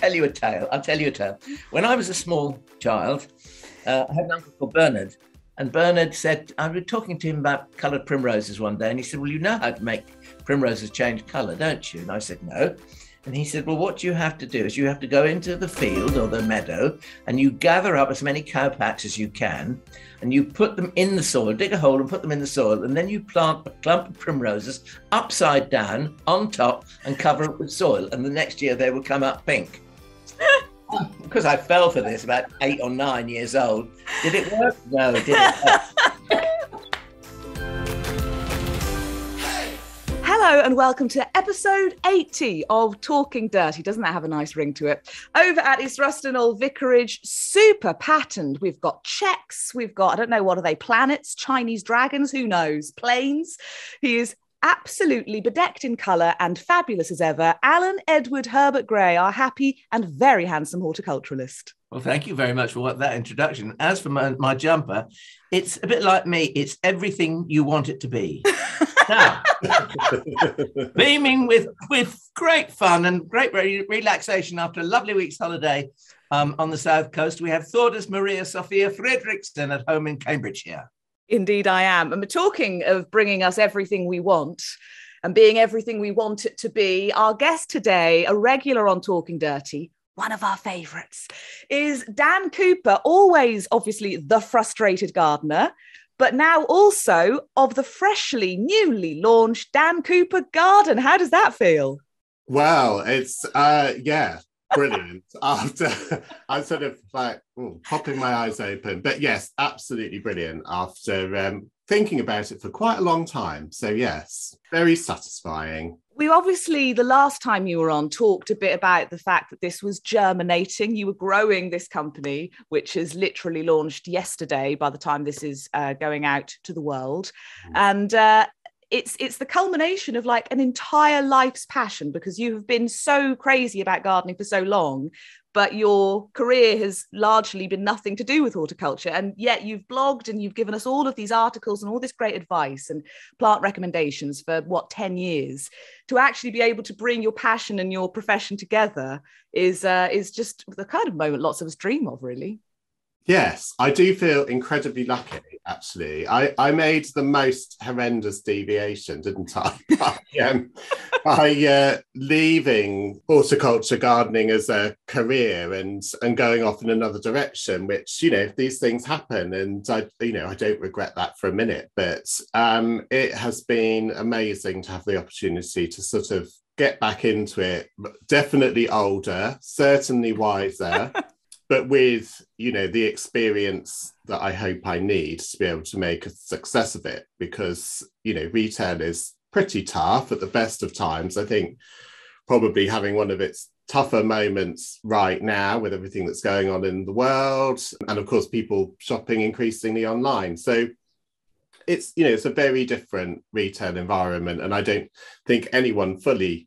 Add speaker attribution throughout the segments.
Speaker 1: tell you a tale. I'll tell you a tale. When I was a small child, uh, I had an uncle called Bernard, and Bernard said, I was talking to him about coloured primroses one day, and he said, Well, you know how to make primroses change colour, don't you? And I said, No. And he said, Well, what you have to do is you have to go into the field or the meadow and you gather up as many cowpats as you can and you put them in the soil, dig a hole and put them in the soil. And then you plant a clump of primroses upside down on top and cover it with soil. And the next year they will come up pink. Because I fell for this about eight or nine years old. Did it work? No, it did it?
Speaker 2: Hello and welcome to episode 80 of Talking Dirty. Doesn't that have a nice ring to it? Over at East Ruston Old Vicarage, super patterned. We've got checks, we've got, I don't know, what are they, planets, Chinese dragons, who knows, planes. He is absolutely bedecked in colour and fabulous as ever. Alan Edward Herbert Gray, our happy and very handsome horticulturalist.
Speaker 1: Well, thank you very much for that introduction. As for my, my jumper, it's a bit like me. It's everything you want it to be. now, beaming with with great fun and great re- relaxation after a lovely week's holiday um, on the south coast, we have Thordis Maria Sophia Fridriksson at home in Cambridgeshire.
Speaker 2: Indeed, I am. And we're talking of bringing us everything we want and being everything we want it to be. Our guest today, a regular on Talking Dirty, one of our favorites, is Dan Cooper, always obviously the frustrated gardener, but now also of the freshly, newly launched Dan Cooper Garden. How does that feel?
Speaker 3: Well, it's uh yeah, brilliant. After I'm sort of like ooh, popping my eyes open, but yes, absolutely brilliant. After um, thinking about it for quite a long time, so yes, very satisfying.
Speaker 2: We obviously, the last time you were on, talked a bit about the fact that this was germinating. You were growing this company, which has literally launched yesterday by the time this is uh, going out to the world. Mm. And uh, it's it's the culmination of like an entire life's passion because you have been so crazy about gardening for so long but your career has largely been nothing to do with horticulture. And yet you've blogged and you've given us all of these articles and all this great advice and plant recommendations for what 10 years. To actually be able to bring your passion and your profession together is uh, is just the kind of moment lots of us dream of really
Speaker 3: Yes, I do feel incredibly lucky, actually. I, I made the most horrendous deviation, didn't I? by, um, by uh, leaving horticulture gardening as a career and, and going off in another direction, which, you know, these things happen. And I, you know, I don't regret that for a minute, but um, it has been amazing to have the opportunity to sort of get back into it. Definitely older, certainly wiser but with you know the experience that I hope I need to be able to make a success of it because you know retail is pretty tough at the best of times. I think probably having one of its tougher moments right now with everything that's going on in the world and of course people shopping increasingly online. So it's you know it's a very different retail environment and I don't think anyone fully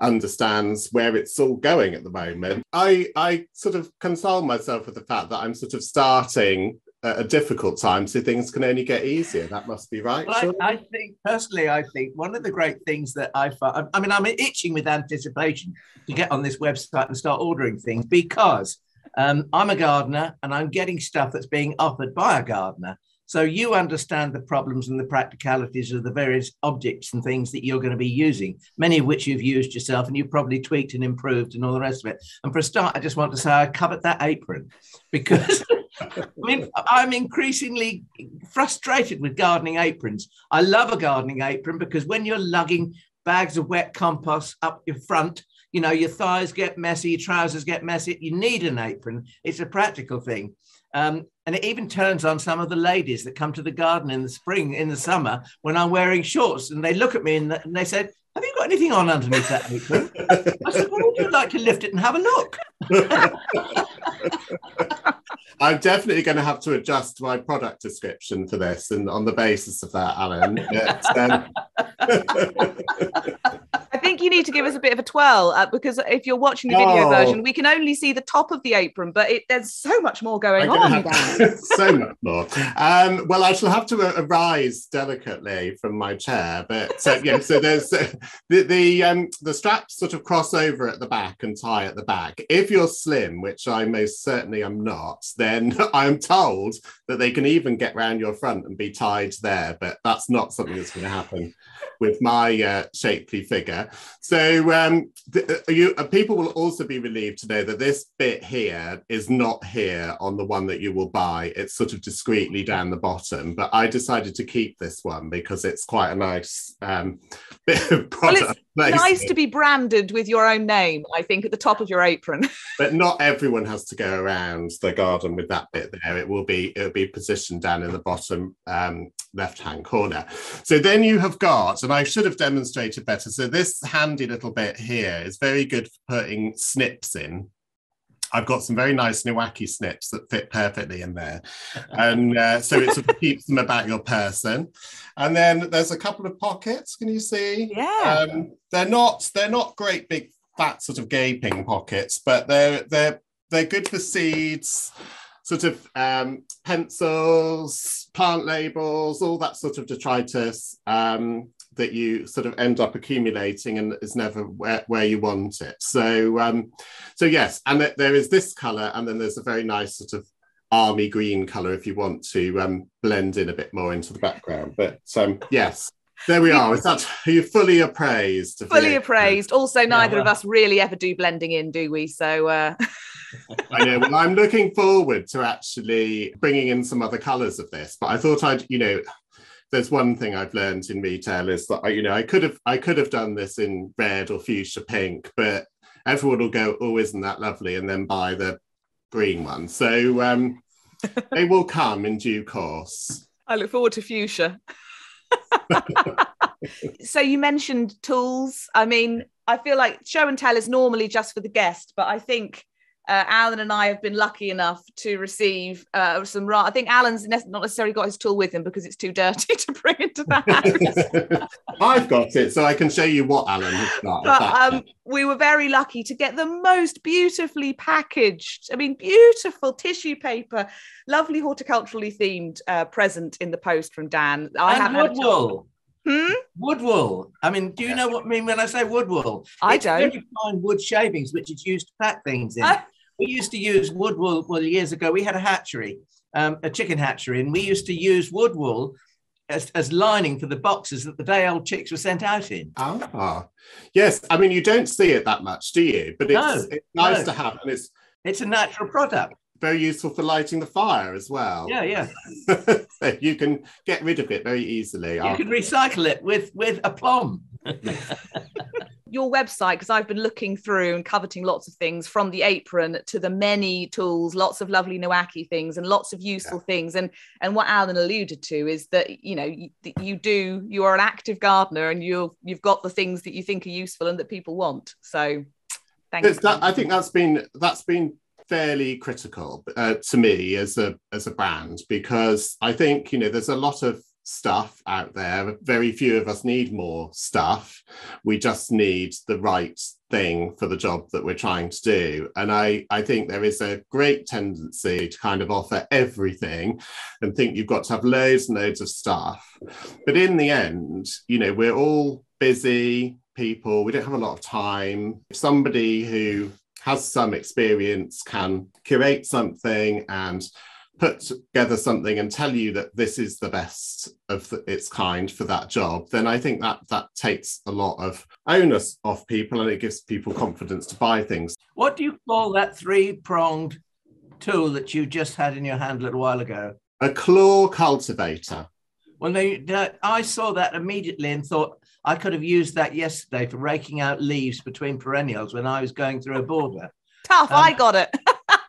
Speaker 3: understands where it's all going at the moment. I I sort of console myself with the fact that I'm sort of starting at a difficult time, so things can only get easier. That must be right.
Speaker 1: Well, I, I, think personally, I think one of the great things that I find, I mean, I'm itching with anticipation to get on this website and start ordering things because um, I'm a gardener and I'm getting stuff that's being offered by a gardener. So you understand the problems and the practicalities of the various objects and things that you're going to be using, many of which you've used yourself and you've probably tweaked and improved and all the rest of it. And for a start, I just want to say I covered that apron because I mean, I'm increasingly frustrated with gardening aprons. I love a gardening apron because when you're lugging bags of wet compost up your front, you know, your thighs get messy, your trousers get messy. You need an apron. It's a practical thing. Um, and it even turns on some of the ladies that come to the garden in the spring, in the summer, when I'm wearing shorts, and they look at me and, they said, "Have you got anything on underneath that apron?" I said, "Well, would you like to lift it and have a look?"
Speaker 3: I'm definitely going to have to adjust my product description for this, and on the basis of that, Alan. um...
Speaker 2: I think you need to give us a bit of a twirl uh, because if you're watching the video
Speaker 3: Oh.
Speaker 2: version, we can only see the top of the apron, but it, there's so much more going
Speaker 3: I'm
Speaker 2: on.
Speaker 3: have- so much more. Um, well, I shall have to uh, arise delicately from my chair, but so yeah. So there's uh, the the um, the straps sort of cross over at the back and tie at the back. If you're slim, which I most certainly am not, then I'm told that they can even get round your front and be tied there. But that's not something that's going to happen with my uh, shapely figure. So um, th- you uh, people will also be relieved to know that this bit here is not here on the one that you will buy. It's sort of discreetly down the bottom. But I decided to keep this one because it's quite a nice um, bit of
Speaker 2: Well, it's
Speaker 3: product.
Speaker 2: nice to be branded with your own name, I think, at the top of your apron.
Speaker 3: but not everyone has to go around the garden with that bit there. It will be it will be positioned down in the bottom um, left hand corner. So then you have got, and I should have demonstrated better. So this handy little bit here is very good for putting snips in. I've got some very nice Niwaki snips that fit perfectly in there. And uh, so it sort of keeps them about your person. And then there's a couple of pockets, can you see?
Speaker 2: Yeah.
Speaker 3: Um, they're not they're not great big fat sort of gaping pockets, but they're they're they're good for seeds, sort of um, pencils, plant labels, all that sort of detritus um, that you sort of end up accumulating and is never where, where you want it. So um, so yes, and th- there is this colour, and then there's a very nice sort of army green colour if you want to um, blend in a bit more into the background. But um, yes. There we are. Is that you fully appraised? of
Speaker 2: Fully appraised. Also, neither of
Speaker 1: well.
Speaker 2: us really ever do blending in, do we? So, uh,
Speaker 3: I know. Well, I'm looking forward to actually bringing in some other colours of this. But I thought I'd, you know, there's one thing I've learned in retail is that I, you know, I could have, I could have done this in red or fuchsia pink, but everyone will go, "Oh, isn't that lovely?" and then buy the green one. So um, they will come in due course.
Speaker 2: I look forward to fuchsia. so you mentioned tools. I mean, I feel like show and tell is normally just for the guest, but I think uh, Alan and I have been lucky enough to receive uh, some. Ra- I think Alan's ne- not necessarily got his tool with him because it's too dirty to bring into the house.
Speaker 3: I've got it, so I can show you what Alan has got.
Speaker 2: but um, we were very lucky to get the most beautifully packaged, I mean, beautiful tissue paper, lovely horticulturally themed uh, present in the post from Dan. I
Speaker 1: and
Speaker 2: have had
Speaker 1: wood wool.
Speaker 2: Hmm?
Speaker 1: Wood wool. I mean, do you know what I mean when I say wood wool?
Speaker 2: I
Speaker 1: It's
Speaker 2: don't.
Speaker 1: Very fine wood shavings, which is used to pack things in. We used to use wood wool. Well, years ago, we had a hatchery, um, a chicken hatchery, and we used to use wood wool as, as lining for the boxes that the day old chicks were sent out in.
Speaker 3: Ah, yes. I mean, you don't see it that much, do you? But it's,
Speaker 1: No,
Speaker 3: it's nice
Speaker 1: no.
Speaker 3: to have, and it's
Speaker 1: It's a natural product.
Speaker 3: very useful for lighting the fire as well.
Speaker 1: Yeah, yeah.
Speaker 3: so you can get rid of it very easily.
Speaker 1: You
Speaker 3: after-
Speaker 1: can recycle it with with aplomb.
Speaker 2: your website because I've been looking through and coveting lots of things from the apron to the many tools, lots of lovely Niwaki things and lots of useful things. And and what Alan alluded to is that you know you, you do you are an active gardener and you've you've got the things that you think are useful and that people want. So thank you.
Speaker 3: That, I think that's been that's been fairly critical uh, to me as a as a brand because I think you know there's a lot of stuff out there. Very few of us need more stuff. We just need the right thing for the job that we're trying to do. And I, I think there is a great tendency to kind of offer everything and think you've got to have loads and loads of stuff. But in the end, you know, we're all busy people. We don't have a lot of time. If somebody who has some experience can curate something and put together something and tell you that this is the best of the, its kind for that job, then I think that that takes a lot of onus off people and it gives people confidence to buy things.
Speaker 1: What do you call that three pronged tool that you just had in your hand a little while ago?
Speaker 3: A claw cultivator.
Speaker 1: Well, no, I saw that immediately and thought I could have used that yesterday for raking out leaves between perennials when I was going through a border.
Speaker 2: Tough,
Speaker 1: um,
Speaker 2: I got it.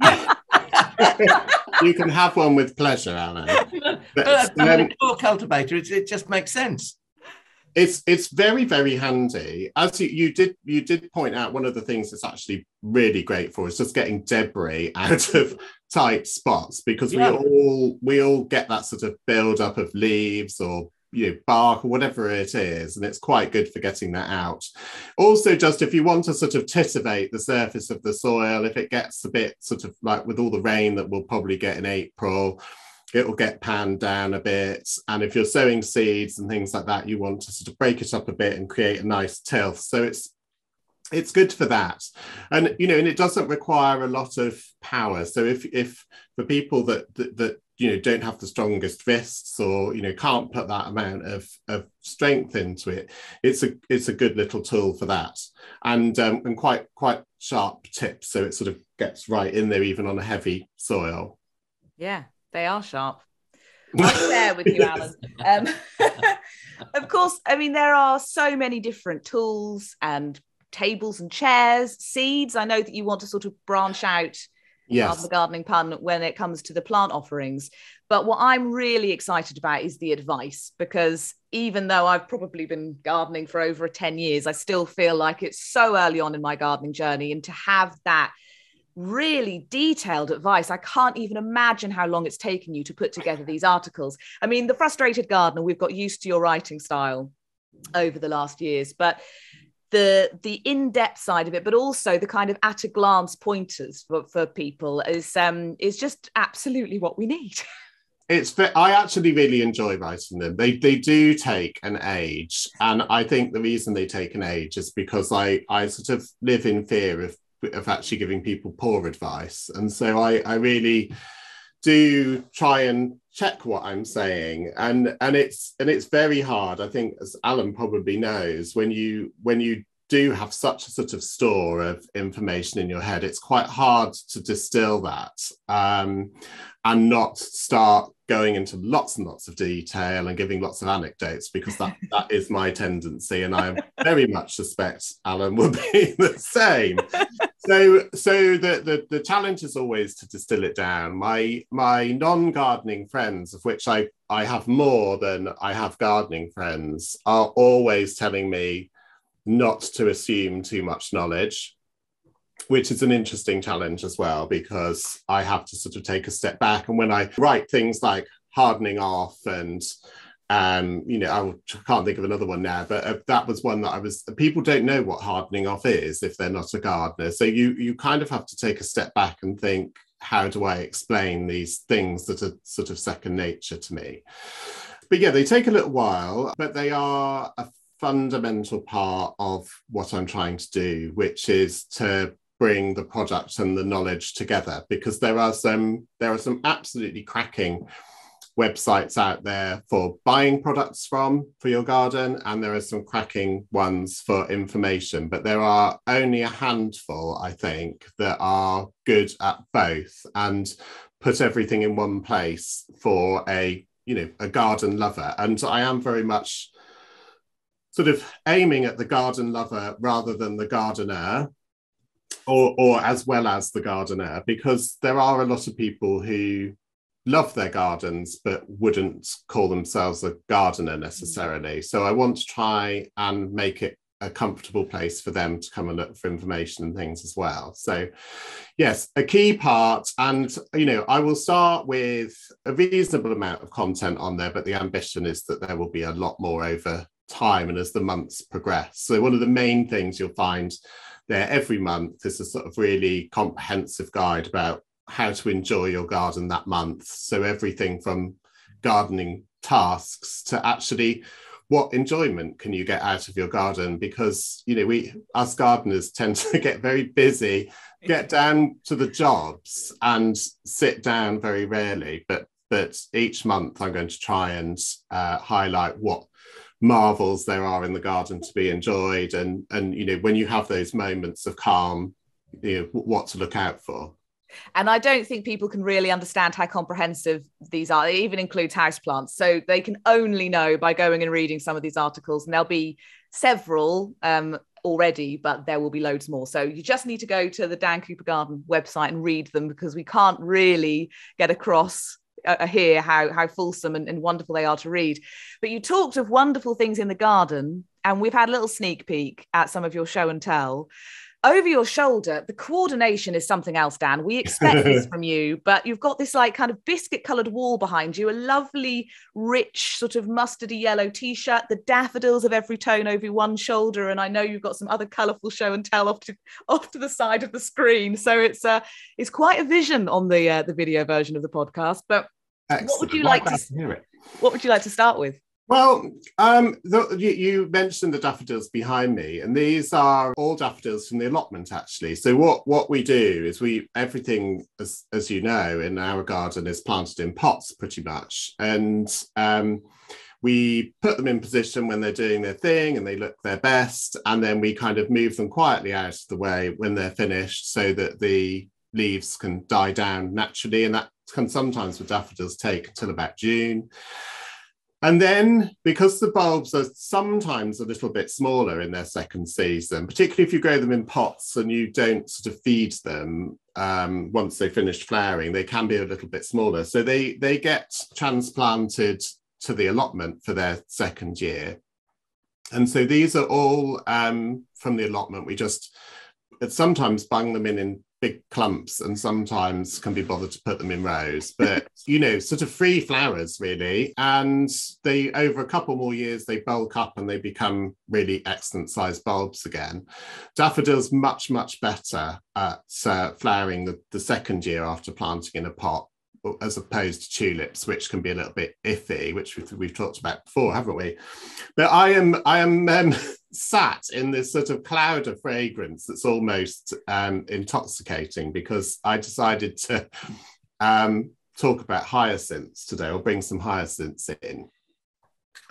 Speaker 3: you can have one with pleasure, Alan.
Speaker 1: but
Speaker 3: But,
Speaker 1: mean,
Speaker 3: um,
Speaker 1: a claw cultivator, it, it just makes sense.
Speaker 3: it's it's very very handy. As you, you did you did point out, one of the things that's actually really great for is just getting debris out of tight spots because yeah. we all we all get that sort of build up of leaves or you know bark or whatever it is and it's quite good for getting that out. Also just if you want to sort of titivate the surface of the soil if it gets a bit sort of like with all the rain that we'll probably get in april it will get panned down a bit. And if you're sowing seeds and things like that you want to sort of break it up a bit and create a nice tilth so it's it's good for that. And you know and it doesn't require a lot of power. So if if for people that that, that you know don't have the strongest fists or you know can't put that amount of, of strength into it it's a it's a good little tool for that. And um, and quite quite sharp tips so it sort of gets right in there even on a heavy soil.
Speaker 2: Yeah they are sharp. I'm there with you alan. Um, of course i mean there are so many different tools and tables and chairs seeds. I know that you want to sort of branch out yes. Um, the gardening pun when it comes to the plant offerings. But what I'm really excited about is the advice because even though I've probably been gardening for over 10 years, I still feel like it's so early on in my gardening journey. And to have that really detailed advice, I can't even imagine how long it's taken you to put together these articles. I mean, the frustrated gardener, we've got used to your writing style over the last years, but the the in-depth side of it but also the kind of at a glance pointers for, for people is um is just absolutely what we need.
Speaker 3: It's i actually really enjoy writing them. They they do take an age and i think the reason they take an age is because i i sort of live in fear of of actually giving people poor advice. And so i i really do try and check what I'm saying. And and it's and it's very hard. I think as Alan probably knows, when you when you do have such a sort of store of information in your head, it's quite hard to distill that um, and not start going into lots and lots of detail and giving lots of anecdotes because that, that is my tendency. And I very much suspect Alan will be the same. So, so the, the, the challenge is always to distill it down. My, my non-gardening friends, of which I, I have more than I have gardening friends, are always telling me not to assume too much knowledge which is an interesting challenge as well because I have to sort of take a step back. And when I write things like hardening off and um, you know, I can't think of another one now, but uh, that was one that I was. People don't know what hardening off is if they're not a gardener, so you you kind of have to take a step back and think, how do I explain these things that are sort of second nature to me? But yeah, they take a little while, but they are a fundamental part of what I'm trying to do, which is to bring the product and the knowledge together because there are some there are some absolutely cracking websites out there for buying products from for your garden and there are some cracking ones for information. But there are only a handful i think that are good at both and put everything in one place for a you know a garden lover. And i am very much sort of aiming at the garden lover rather than the gardener or or as well as the gardener because there are a lot of people who love their gardens but wouldn't call themselves a gardener necessarily. So i want to try and make it a comfortable place for them to come and look for information and things as well. So yes a key part and you know i will start with a reasonable amount of content on there but the ambition is that there will be a lot more over time and as the months progress. So one of the main things you'll find there every month is a sort of really comprehensive guide about how to enjoy your garden that month. So everything from gardening tasks to actually what enjoyment can you get out of your garden? Because you know we us gardeners tend to get very busy get down to the jobs and sit down very rarely but but each month i'm going to try and uh, highlight what marvels there are in the garden to be enjoyed and and you know when you have those moments of calm you know what to look out for
Speaker 2: and I don't think people can really understand how comprehensive these are. It even includes houseplants. So they can only know by going and reading some of these articles. And there'll be several um, already, but there will be loads more. So you just need to go to the Dan Cooper Garden website and read them because we can't really get across uh, hear how how fulsome and, and wonderful they are to read. But you talked of wonderful things in the garden, and we've had a little sneak peek at some of your show and tell over your shoulder, the coordination is something else, Dan. We expect this from you, but you've got this like kind of biscuit colored wall behind you, a lovely, rich, sort of mustardy yellow t shirt, the daffodils of every tone over one shoulder. And I know you've got some other colorful show and tell off to, off to the side of the screen. So it's, uh, it's quite a vision on the, uh, the video version of the podcast. But Excellent. what would you like to, to hear it? What would you like to start with?
Speaker 3: Well, um, the, you, mentioned the daffodils behind me, and these are all daffodils from the allotment, actually. So what what we do is we everything, as as you know, in our garden is planted in pots, pretty much, and um, we put them in position when they're doing their thing and they look their best, and then we kind of move them quietly out of the way when they're finished, so that the leaves can die down naturally, and that can sometimes with daffodils take until about June. And then, because the bulbs are sometimes a little bit smaller in their second season, particularly if you grow them in pots and you don't sort of feed them um, once they finish flowering, they can be a little bit smaller. So they they get transplanted to the allotment for their second year. And so these are all um, from the allotment. We just sometimes bung them in in big clumps and sometimes can be bothered to put them in rows. But you know sort of free flowers really. And they over a couple more years they bulk up and they become really excellent sized bulbs again. Daffodils much much better at uh, flowering the, the second year after planting in a pot as opposed to tulips, which can be a little bit iffy, which we've, we've talked about before, haven't we? But I am I am um, sat in this sort of cloud of fragrance that's almost um, intoxicating because I decided to um, talk about hyacinths today, or bring some hyacinths in.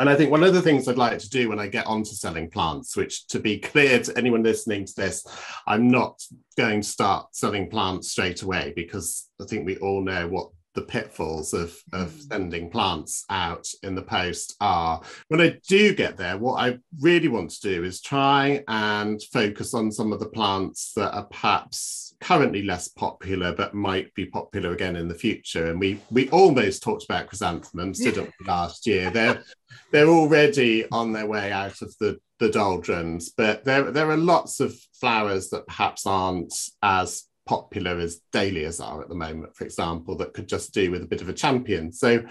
Speaker 3: And I think one of the things I'd like to do when I get on to selling plants, which to be clear to anyone listening to this, I'm not going to start selling plants straight away because I think we all know what the pitfalls of, of mm. sending plants out in the post are. When I do get there, what I really want to do is try and focus on some of the plants that are perhaps currently less popular but might be popular again in the future. And we we almost talked about chrysanthemums, didn't we, last year? They're they're already on their way out of the the doldrums, but there there are lots of flowers that perhaps aren't as popular as dahlias are at the moment, for example, that could just do with a bit of a champion. So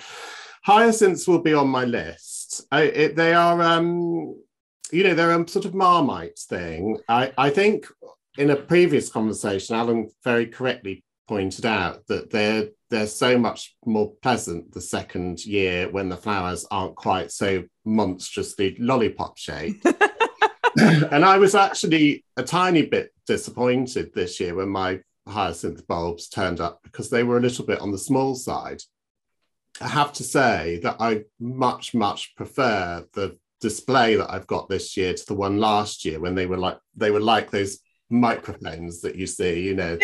Speaker 3: hyacinths will be on my list. I, it, they are, um, you know, they're a sort of marmite thing. I, I think in a previous conversation, Alan very correctly pointed out that they're they're so much more pleasant the second year when the flowers aren't quite so monstrously lollipop shaped. and I was actually a tiny bit disappointed this year when my hyacinth bulbs turned up because they were a little bit on the small side. I have to say that I much, much prefer the display that I've got this year to the one last year when they were like they were like those microphones that you see, you know,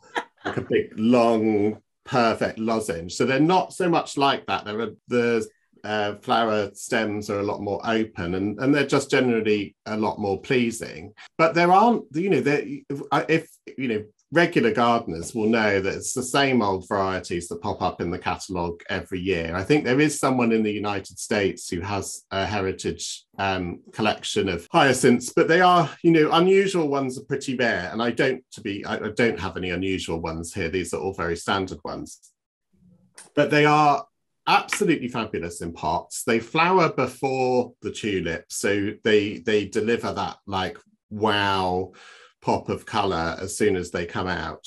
Speaker 3: like a big long perfect lozenge. So they're not so much like that. There are the uh, flower stems are a lot more open and, and they're just generally a lot more pleasing. But there aren't, you know, if you know regular gardeners will know that it's the same old varieties that pop up in the catalogue every year. I think there is someone in the United States who has a heritage um, collection of hyacinths, but they are, you know, unusual ones are pretty rare. And I don't to be, I, I don't have any unusual ones here. These are all very standard ones, but they are absolutely fabulous in pots. They flower before the tulips, so they they deliver that like wow pop of color as soon as they come out.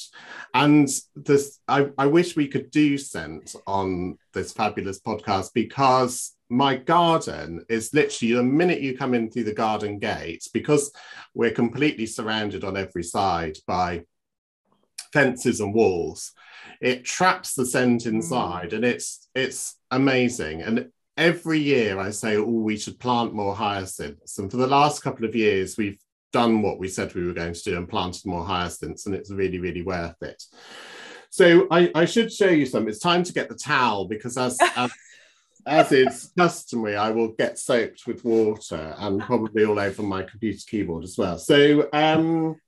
Speaker 3: And this, I, I wish we could do scent on this fabulous podcast because my garden is literally the minute you come in through the garden gate, because we're completely surrounded on every side by fences and walls, it traps the scent inside mm. and it's it's amazing. And every year I say, oh, we should plant more hyacinths. And for the last couple of years, we've done what we said we were going to do and planted more hyacinths, and it's really, really worth it. So I, I should show you some. It's time to get the towel because as, as as is customary, I will get soaked with water and probably all over my computer keyboard as well. So um,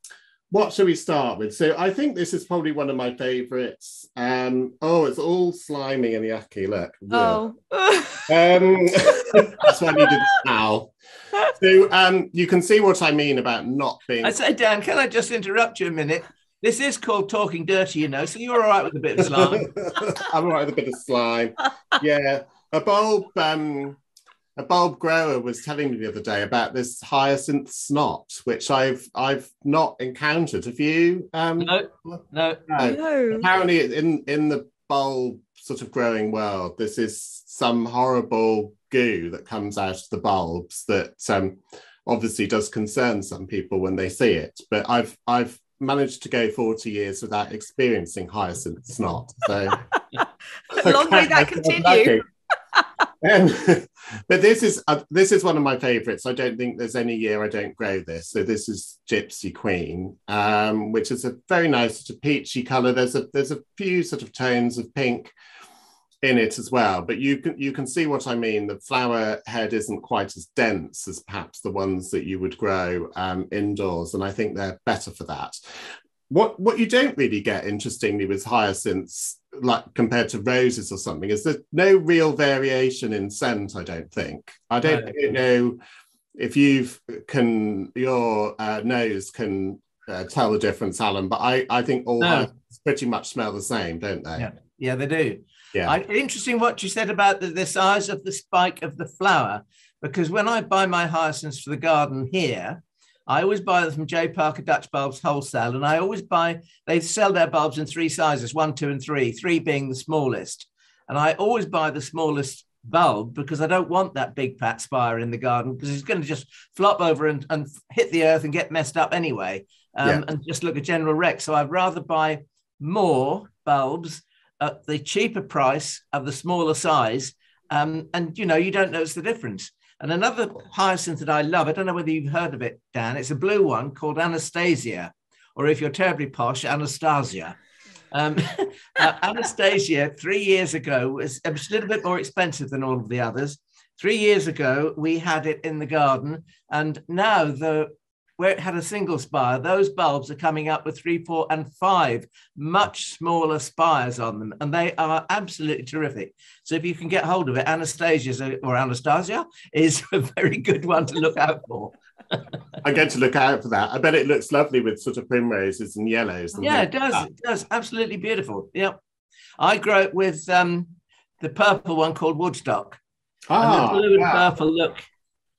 Speaker 3: what should we start with? So I think this is probably one of my favourites. Um, oh, it's all slimy and yucky. Look.
Speaker 2: Oh.
Speaker 3: um, that's why I needed now. So um, you can see what I mean about not being.
Speaker 1: I say, Dan, can I just interrupt you a minute? This is called talking dirty, you know. So you're all right with a bit of slime.
Speaker 3: I'm all right with a bit of slime. Yeah, a bulb. Um, a bulb grower was telling me the other day about this hyacinth snot, which I've I've not encountered. Have you?
Speaker 1: Um, no, no,
Speaker 2: no.
Speaker 3: Apparently, in in the bulb sort of growing world, this is some horrible goo that comes out of the bulbs that um, obviously does concern some people when they see it. But I've I've managed to go 40 years without experiencing hyacinth snot. So
Speaker 2: long may that continue.
Speaker 3: Um, but this is uh, this is one of my favorites. I don't think there's any year I don't grow this. So this is Gipsy Queen, um, which is a very nice sort of peachy color. There's a there's a few sort of tones of pink in it as well, but you can you can see what I mean. The flower head isn't quite as dense as perhaps the ones that you would grow um, indoors, and I think they're better for that. What what you don't really get, interestingly, with hyacinths, like compared to roses or something, is there's no real variation in scent. I don't think. I don't, no. know if you can your uh, nose can uh, tell the difference, Alan. But I I think all no. pretty much smell the same, don't they?
Speaker 1: Yeah, yeah, they do. Yeah. I, interesting what you said about the, the size of the spike of the flower, because when I buy my hyacinths for the garden here, I always buy them from J. Parker Dutch Bulbs Wholesale, and I always buy, they sell their bulbs in three sizes one, two, and three, three being the smallest. And I always buy the smallest bulb because I don't want that big fat spire in the garden because it's going to just flop over and, and hit the earth and get messed up anyway um, yeah. and just look a general wreck. So I'd rather buy more bulbs at the cheaper price of the smaller size. Um, and you know, you don't notice the difference. And another hyacinth that I love, I don't know whether you've heard of it, Dan, it's a blue one called Anastasia, or if you're terribly posh, Anastasia. Um, uh, Anastasia, three years ago, was, was a little bit more expensive than all of the others. Three years ago, we had it in the garden, and now the where it had a single spire, those bulbs are coming up with three, four, and five much smaller spires on them, and they are absolutely terrific. So if you can get hold of it, Anastasia or Anastasia is a very good one to look out for.
Speaker 3: I'm going to look out for that. I bet it looks lovely with sort of primroses and yellows. And
Speaker 1: yeah, it does. It does. Absolutely beautiful. Yep. I grow it with um, the purple one called Woodstock. Ah, and the blue and purple look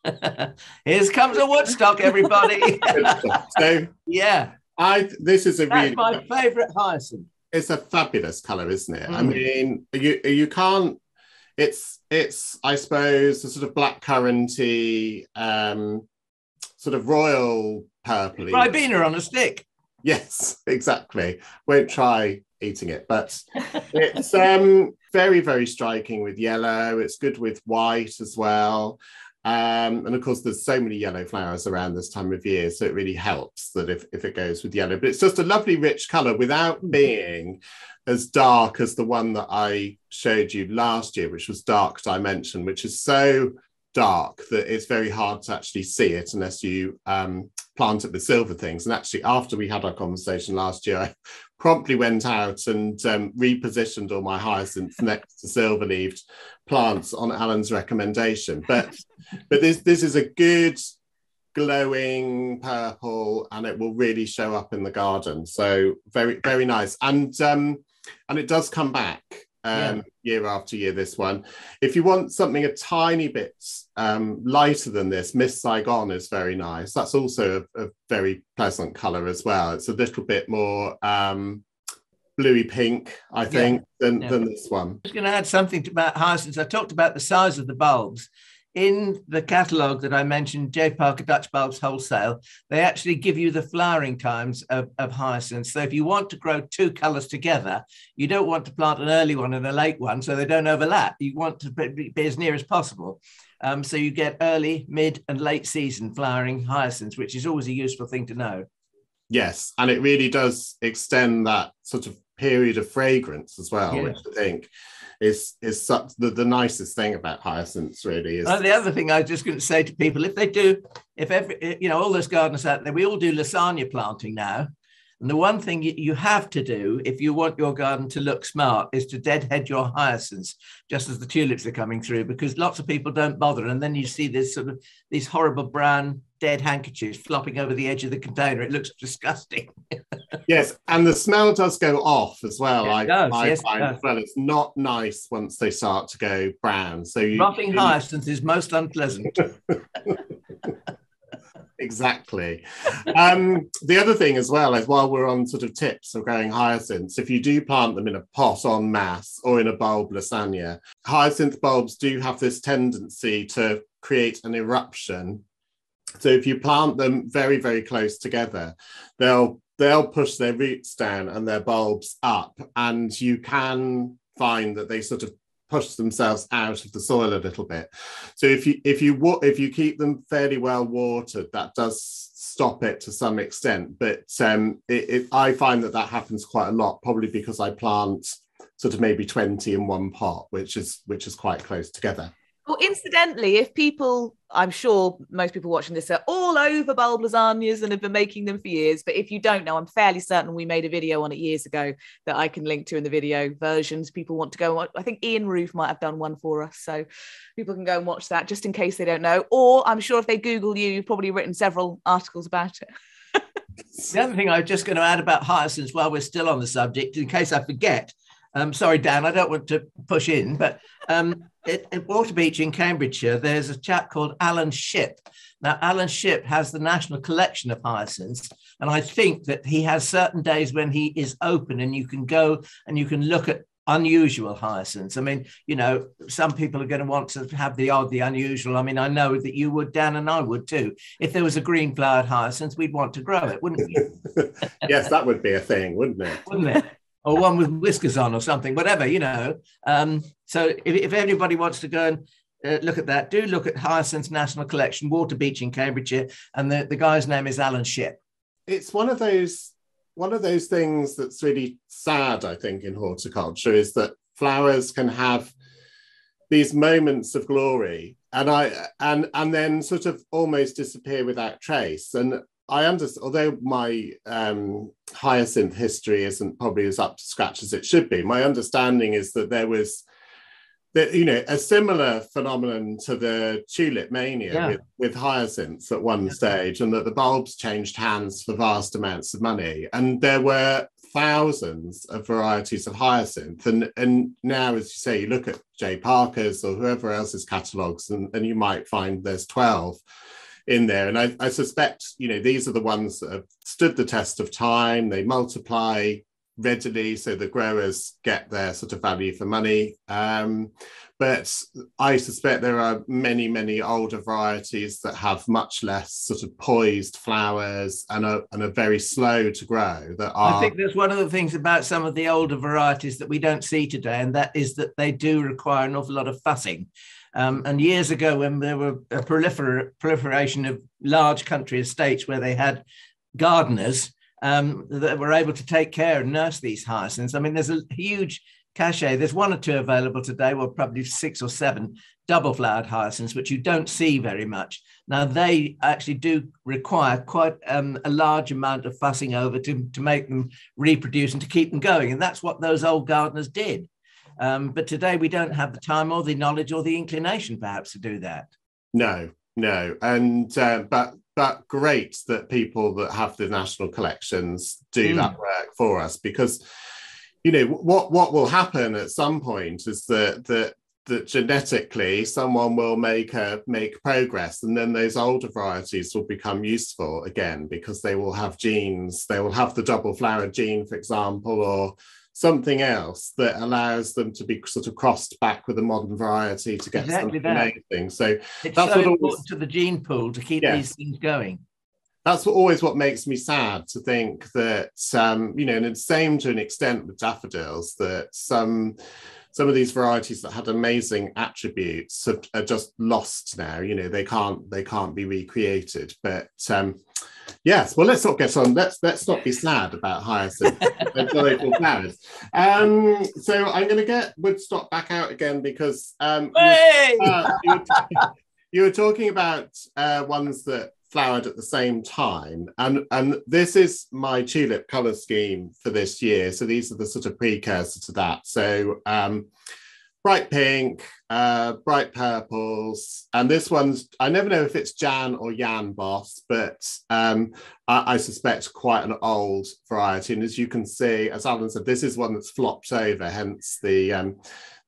Speaker 1: Here comes a Woodstock, everybody.
Speaker 3: so
Speaker 1: yeah,
Speaker 3: I this is a
Speaker 1: That's
Speaker 3: really
Speaker 1: my favourite hyacinth.
Speaker 3: It's a fabulous colour, isn't it? Mm. I mean, you you can't. It's it's I suppose a sort of black curranty, um, sort of royal purpley.
Speaker 1: Ribena on a stick.
Speaker 3: Yes, exactly. Won't try eating it, but it's um very very striking with yellow. It's good with white as well. Um, and of course, there's so many yellow flowers around this time of year, so it really helps that if, if it goes with yellow. But it's just a lovely, rich color without mm. being as dark as the one that I showed you last year, which was Dark Dimension, which is so dark that it's very hard to actually see it unless you um, plant it with silver things. And actually, after we had our conversation last year, I promptly went out and um, repositioned all my hyacinths next to silver leaved plants on Alan's recommendation. But but this this is a good glowing purple and it will really show up in the garden. So very very nice. And um, and it does come back um, yeah. year after year. This one, if you want something a tiny bit um, lighter than this, Miss Saigon is very nice. That's also a, a very pleasant color as well. It's a little bit more um, bluey pink, I think, yeah. Than, yeah. than this one. I
Speaker 1: was going to add something to about hyacinths. I talked about the size of the bulbs in the catalogue that I mentioned, J. Parker Dutch Bulbs Wholesale, they actually give you the flowering times of, of hyacinths. So if you want to grow two colours together, you don't want to plant an early one and a late one so they don't overlap. You want to be, as near as possible. Um, so you get early, mid, and late season flowering hyacinths, which is always a useful thing to know.
Speaker 3: Yes, and it really does extend that sort of period of fragrance as well, yeah. which I think is is such the, the nicest thing about hyacinths really is
Speaker 1: well, the other thing i was just going to say to people if they do if every you know all those gardeners out there we all do lasagna planting now And the one thing you have to do if you want your garden to look smart is to deadhead your hyacinths just as the tulips are coming through, because lots of people don't bother. And then you see this sort of these horrible brown dead handkerchiefs flopping over the edge of the container. It looks disgusting.
Speaker 3: yes, and the smell does go off as well. I,
Speaker 1: does,
Speaker 3: I
Speaker 1: yes,
Speaker 3: find
Speaker 1: it
Speaker 3: as well. It's not nice once they start to go brown. So you,
Speaker 1: rotting hyacinth is most unpleasant.
Speaker 3: exactly. Um, the other thing as well is while we're on sort of tips of growing hyacinths, if you do plant them in a pot en masse or in a bulb lasagna, hyacinth bulbs do have this tendency to create an eruption. So if you plant them very, very close together, they'll they'll push their roots down and their bulbs up, and you can find that they sort of push themselves out of the soil a little bit. So if you if you if you keep them fairly well watered, that does stop it to some extent. But um, it, it, I find that that happens quite a lot, probably because I plant sort of maybe twenty in one pot, which is which is quite close together.
Speaker 2: Well, incidentally, if people, I'm sure most people watching this are all over bulb lasagnas and have been making them for years. But if you don't know, I'm fairly certain we made a video on it years ago that I can link to in the video versions. People want to go. I think Ian Roof might have done one for us, so people can go and watch that just in case they don't know. Or I'm sure if they Google you, you've probably written several articles about it.
Speaker 1: the other thing I was just going to add about hyacinths while we're still on the subject, in case I forget. Um, sorry, Dan, I don't want to push in, but um, at, at Waterbeach in Cambridgeshire, there's a chap called Alan Shipp. Now, Alan Shipp has the National Collection of Hyacinths, and I think that he has certain days when he is open and you can go and you can look at unusual hyacinths. I mean, you know, some people are going to want to have the odd, the unusual. I mean, I know that you would, Dan, and I would too. If there was a green flowered hyacinth, we'd want to grow it, wouldn't we?
Speaker 3: yes, that would be a thing, wouldn't it?
Speaker 1: wouldn't it? Or one with whiskers on or something, whatever, you know. Um, so if, if anybody wants to go and uh, look at that, do look at Hyacinth National Collection, Waterbeach in Cambridgeshire, and the, the guy's name is Alan Shipp.
Speaker 3: It's one of those one of those things that's really sad, I think, in horticulture is that flowers can have these moments of glory and I and and then sort of almost disappear without trace. And I understand, although my um, hyacinth history isn't probably as up to scratch as it should be, my understanding is that there was, that you know, a similar phenomenon to the tulip mania yeah. with, with, hyacinths at one yeah. stage, and that the bulbs changed hands for vast amounts of money, and there were thousands of varieties of hyacinth, and and now, as you say, you look at J Parker's or whoever else's catalogues, and, and you might find there's twelve in there. And I, I, suspect, you know, these are the ones that have stood the test of time. They multiply readily, so the growers get their sort of value for money. Um, but I suspect there are many, many older varieties that have much less sort of poised flowers and are, and are very slow to grow. That are.
Speaker 1: I think that's one of the things about some of the older varieties that we don't see today, and that is that they do require an awful lot of fussing. Um, and years ago, when there were a prolifer- proliferation of large country estates where they had gardeners um, that were able to take care and nurse these hyacinths, I mean, there's a huge cachet. There's one or two available today, well, probably six or seven double flowered hyacinths, which you don't see very much. Now, they actually do require quite um, a large amount of fussing over to, to make them reproduce and to keep them going. And that's what those old gardeners did. Um, but today we don't have the time or the knowledge or the inclination, perhaps, to do that.
Speaker 3: No, no, and uh, but but great that people that have the national collections do mm. that work for us because you know what what will happen at some point is that that that genetically someone will make a make progress and then those older varieties will become useful again because they will have genes they will have the double flowered gene for example or something else that allows them to be sort of crossed back with a modern variety to get exactly something that. amazing. So
Speaker 1: it's that's so what important always, to the gene pool to keep yes. these things going.
Speaker 3: That's what, always what makes me sad to think that um, you know, and it's same to an extent with daffodils that some some of these varieties that had amazing attributes are, are just lost now. You know, they can't they can't be recreated. But um, Yes, well, let's not get on. Let's let's not be sad about hyacinth and flowers. Um, so I'm going to get Woodstock back out again because um, you, uh, you, were, you, were, talking about uh, ones that flowered at the same time. And, and this is my tulip colour scheme for this year. So these are the sort of precursor to that. So um, bright pink, uh, bright purples, and this one's, I never know if it's Jan or Jan Bos, but um, I, I, suspect quite an old variety. And as you can see, as Alan said, this is one that's flopped over, hence the um,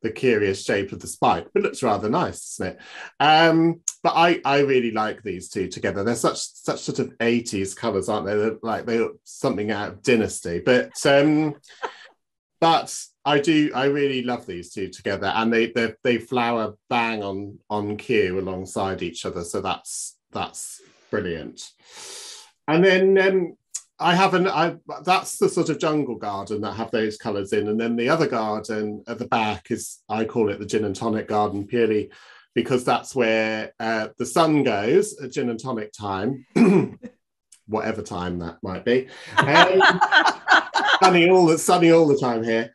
Speaker 3: the curious shape of the spike, but looks rather nice, isn't it? Um, but I, I really like these two together. They're such such sort of 80s colours, aren't they? They're like they're something out of dynasty. But um, but I do I really love these two together, and they they they flower bang on on cue alongside each other. So that's that's brilliant. And then um, I have an I that's the sort of jungle garden that have those colours in, and then the other garden at the back is I call it the gin and tonic garden purely because that's where uh, the sun goes at gin and tonic time, whatever time that might be. Um, sunny all the sunny all the time here,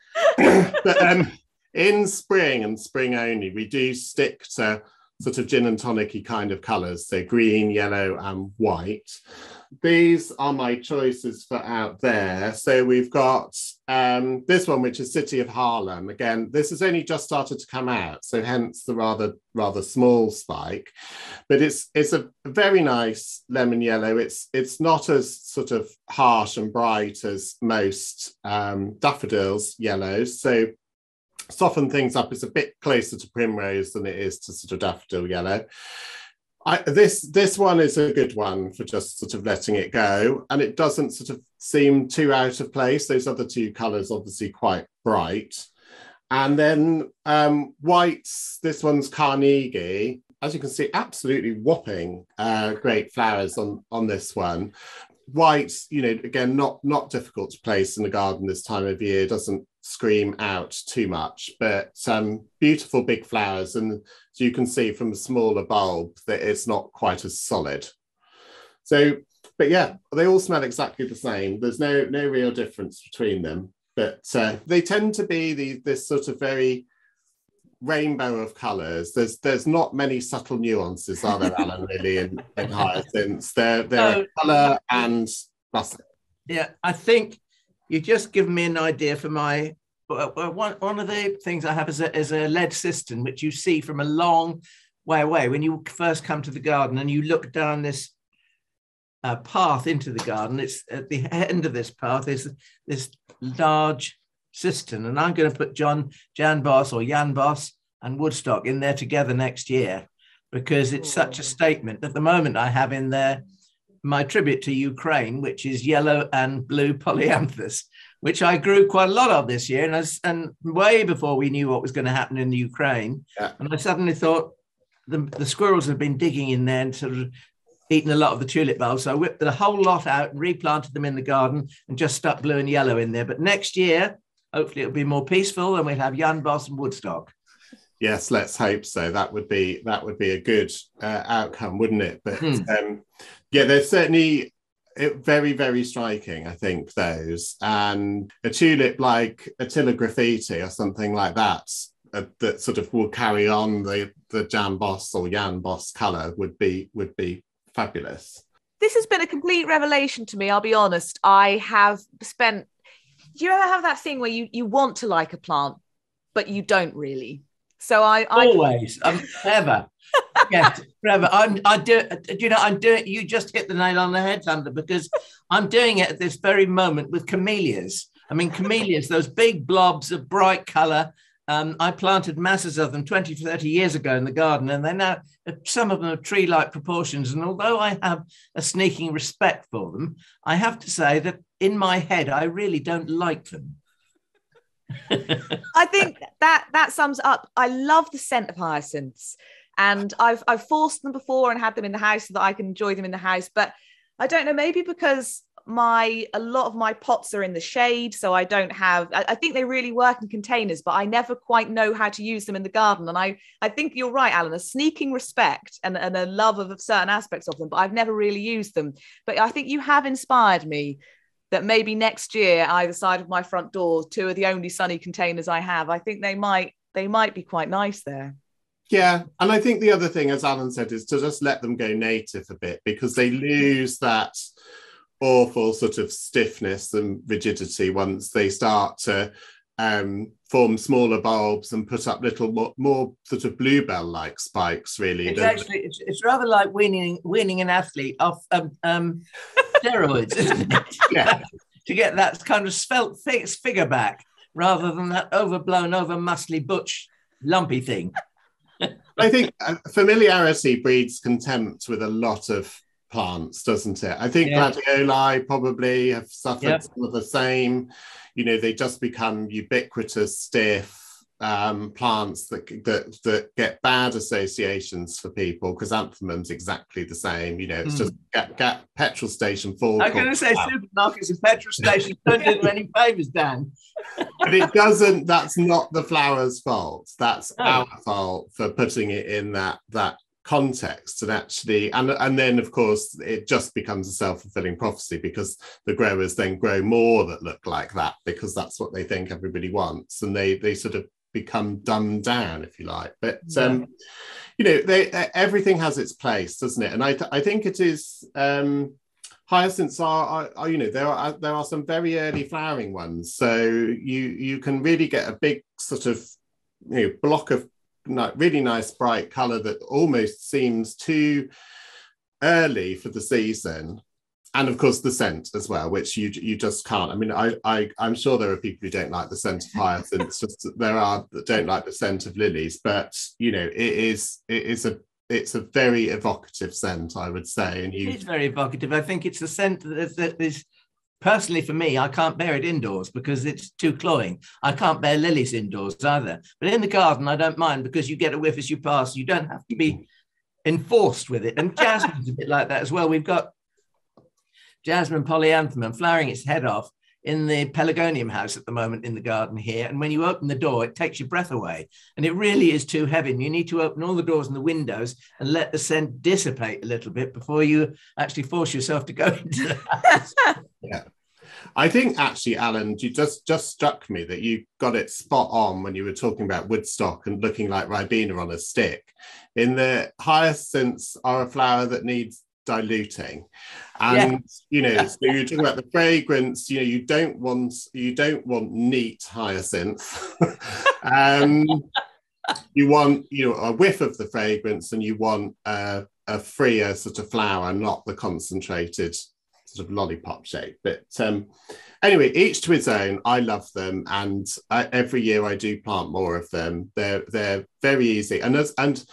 Speaker 3: but um, in spring and spring only, we do stick to sort of gin and tonic kind of colours, so green, yellow, and white these are my choices for out there. So we've got um, this one, which is City of Haarlem. Again, this has only just started to come out, so hence the rather rather small spike. But it's it's a very nice lemon yellow. It's it's not as sort of harsh and bright as most um, daffodils yellows. So soften things up. It's a bit closer to primrose than it is to sort of daffodil yellow. I, this this one is a good one for just sort of letting it go, and it doesn't sort of seem too out of place. Those other two colours, obviously, quite bright, and then um, whites. This one's Carnegie, as you can see, absolutely whopping uh, great flowers on on this one. Whites, you know, again, not not difficult to place in the garden this time of year. Doesn't scream out too much, but um, beautiful big flowers. And so you can see from a smaller bulb that it's not quite as solid. So, but yeah, they all smell exactly the same. There's no no real difference between them, but uh, they tend to be the, this sort of very rainbow of colours. There's there's not many subtle nuances, are there, Alan? Really, in, in hyacinths, they're they're no. colour and that's it.
Speaker 1: Yeah, I think you've just given me an idea for my one, one of the things I have is a, is a lead cistern, which you see from a long way away when you first come to the garden and you look down this uh, path into the garden. It's at the end of this path is this large cistern, and I'm going to put John Jan Bos or Jan Bos and Woodstock in there together next year because it's such a statement. At the moment, I have in there my tribute to Ukraine, which is yellow and blue polyanthus, which I grew quite a lot of this year, and as, and way before we knew what was going to happen in the Ukraine. Yeah. And I suddenly thought the, the squirrels had been digging in there and sort of eaten a lot of the tulip bulbs. So I whipped the whole lot out and replanted them in the garden and just stuck blue and yellow in there. But next year, hopefully, it'll be more peaceful, and we'll have Jan Bos and Woodstock.
Speaker 3: Yes, let's hope so. That would be that would be a good uh, outcome, wouldn't it? But hmm. um, yeah, there's certainly it, very very striking. I think those and a tulip like Attila graffiti or something like that uh, that sort of will carry on the the Jan Bos or Jan Bos color would be would be fabulous.
Speaker 2: This has been a complete revelation to me. I'll be honest. I have spent. Do you ever have that thing where you you want to like a plant, but you don't really? So I, I
Speaker 1: always, I'm ever, yes, forever. I'm, I do, you know, I'm doing. You just hit the nail on the head, Thordis, because I'm doing it at this very moment with camellias. I mean, camellias, those big blobs of bright color. Um, I planted masses of them 20, 30 years ago in the garden, and they're now some of them are tree like proportions. And although I have a sneaking respect for them, I have to say that in my head, I really don't like them.
Speaker 2: I think that that sums up. I love the scent of hyacinths, and I've I've forced them before and had them in the house so that I can enjoy them in the house. But I don't know, maybe because my a lot of my pots are in the shade, so I don't have. I, I think they really work in containers, but I never quite know how to use them in the garden. And I I think you're right, Alan. A sneaking respect and, and a love of certain aspects of them, but I've never really used them. But I think you have inspired me that maybe next year either side of my front door two are the only sunny containers i have i think they might they might be quite nice there.
Speaker 3: Yeah, and I think the other thing, as Alan said, is to just let them go native a bit because they lose that awful sort of stiffness and rigidity once they start to um, form smaller bulbs and put up little more, more sort of bluebell-like spikes. Really,
Speaker 1: it's actually it's, it's rather like winning winning an athlete off um, um, steroids, isn't it?
Speaker 3: Yeah.
Speaker 1: to get that kind of svelte figure back rather than that overblown, over muscly, butch, lumpy thing.
Speaker 3: I think uh, familiarity breeds contempt with a lot of plants, doesn't it? I think yeah. gladioli probably have suffered yep. some of the same. You know, they just become ubiquitous, stiff, um, plants that, that that get bad associations for people. Chrysanthemum's exactly the same. You know, it's mm. just get, get petrol station full.
Speaker 1: I'm going to say supermarkets and petrol stations don't do them any favors, Dan.
Speaker 3: but it doesn't. That's not the flower's fault. That's oh. our fault for putting it in that that context and actually and and then of course it just becomes a self-fulfilling prophecy because the growers then grow more that look like that because that's what they think everybody wants and they they sort of become dumbed down, if you like. But yeah. um, you know, they, everything has its place, doesn't it? And I, th- I think it is. Um, hyacinths are, are, are, you know, there are there are some very early flowering ones, so you you can really get a big sort of you know block of really nice bright color that almost seems too early for the season and of course the scent as well, which you you just can't. I mean, I I I'm sure there are people who don't like the scent of hyacinths. just there are that don't like the scent of lilies, but you know, it is it is a it's a very evocative scent, I would say. And you,
Speaker 1: it's very evocative. I think it's the scent that, that is personally for me. I can't bear it indoors because it's too cloying. I can't bear lilies indoors either. But in the garden, I don't mind because you get a whiff as you pass. You don't have to be enforced with it. And jasmine's a bit like that as well. We've got jasmine polyanthum flowering its head off in the pelargonium house at the moment in the garden here. And when you open the door, it takes your breath away. And it really is too heavy. And you need to open all the doors and the windows and let the scent dissipate a little bit before you actually force yourself to go into the house.
Speaker 3: yeah. I think actually, Alan, you just just struck me that you got it spot on when you were talking about Woodstock and looking like Ribena on a stick. In the hyacinths are a flower that needs diluting. And yeah. you know so you're talking about the fragrance you know you don't want you don't want neat hyacinth um you want you know a whiff of the fragrance and you want a, a freer sort of flower not the concentrated sort of lollipop shape. But um anyway each to his own. I love them and I, every year i do plant more of them. They're they're very easy. And as and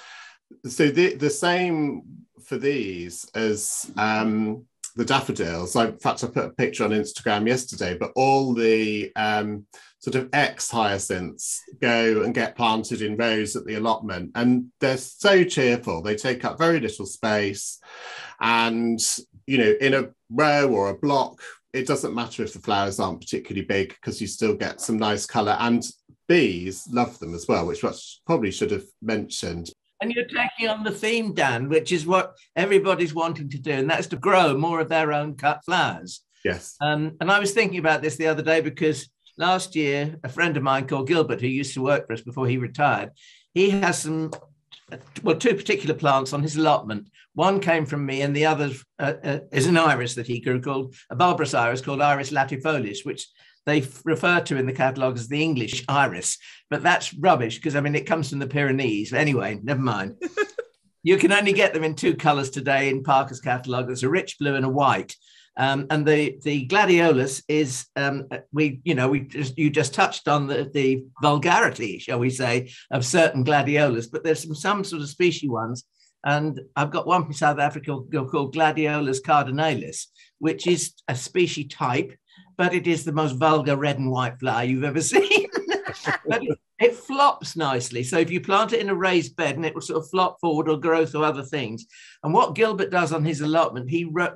Speaker 3: so the the same for these as um, the daffodils. I, in fact, I put a picture on Instagram yesterday, but all the um, sort of ex hyacinths go and get planted in rows at the allotment, and they're so cheerful. They take up very little space, and you know, in a row or a block, it doesn't matter if the flowers aren't particularly big because you still get some nice color. And bees love them as well, which I probably should have mentioned.
Speaker 1: And you're taking on the theme, Dan, which is what everybody's wanting to do, and that's to grow more of their own cut flowers.
Speaker 3: Yes.
Speaker 1: Um, and I was thinking about this the other day because last year, a friend of mine called Gilbert, who used to work for us before he retired, he has some, well, two particular plants on his allotment. One came from me, and the other uh, uh, is an iris that he grew called a bulbous iris called Iris latifolius, which they refer to in the catalogue as the English iris, but that's rubbish because I mean it comes from the Pyrenees. Anyway, never mind. you can only get them in two colours today in Parker's catalogue. There's a rich blue and a white. Um, and the the gladiolus is um, we you know we just you just touched on the the vulgarity shall we say of certain gladiolus but there's some some sort of species ones and I've got one from South Africa called Gladiolus cardinalis which is a species type but it is the most vulgar red and white flower you've ever seen. but it, it, flops nicely. So if you plant it in a raised bed and it will sort of flop forward or grow through other things. And what Gilbert does on his allotment, he ro-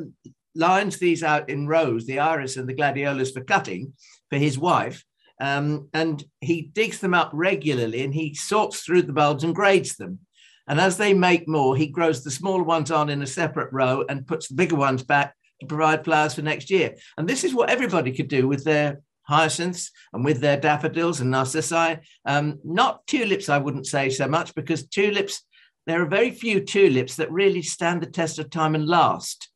Speaker 1: lines these out in rows, the iris and the gladiolus for cutting for his wife. Um, and he digs them up regularly and he sorts through the bulbs and grades them. And as they make more, he grows the smaller ones on in a separate row and puts the bigger ones back to provide flowers for next year. And this is what everybody could do with their hyacinths and with their daffodils and narcissi. Um, not tulips, I wouldn't say so much, because tulips, there are very few tulips that really stand the test of time and last.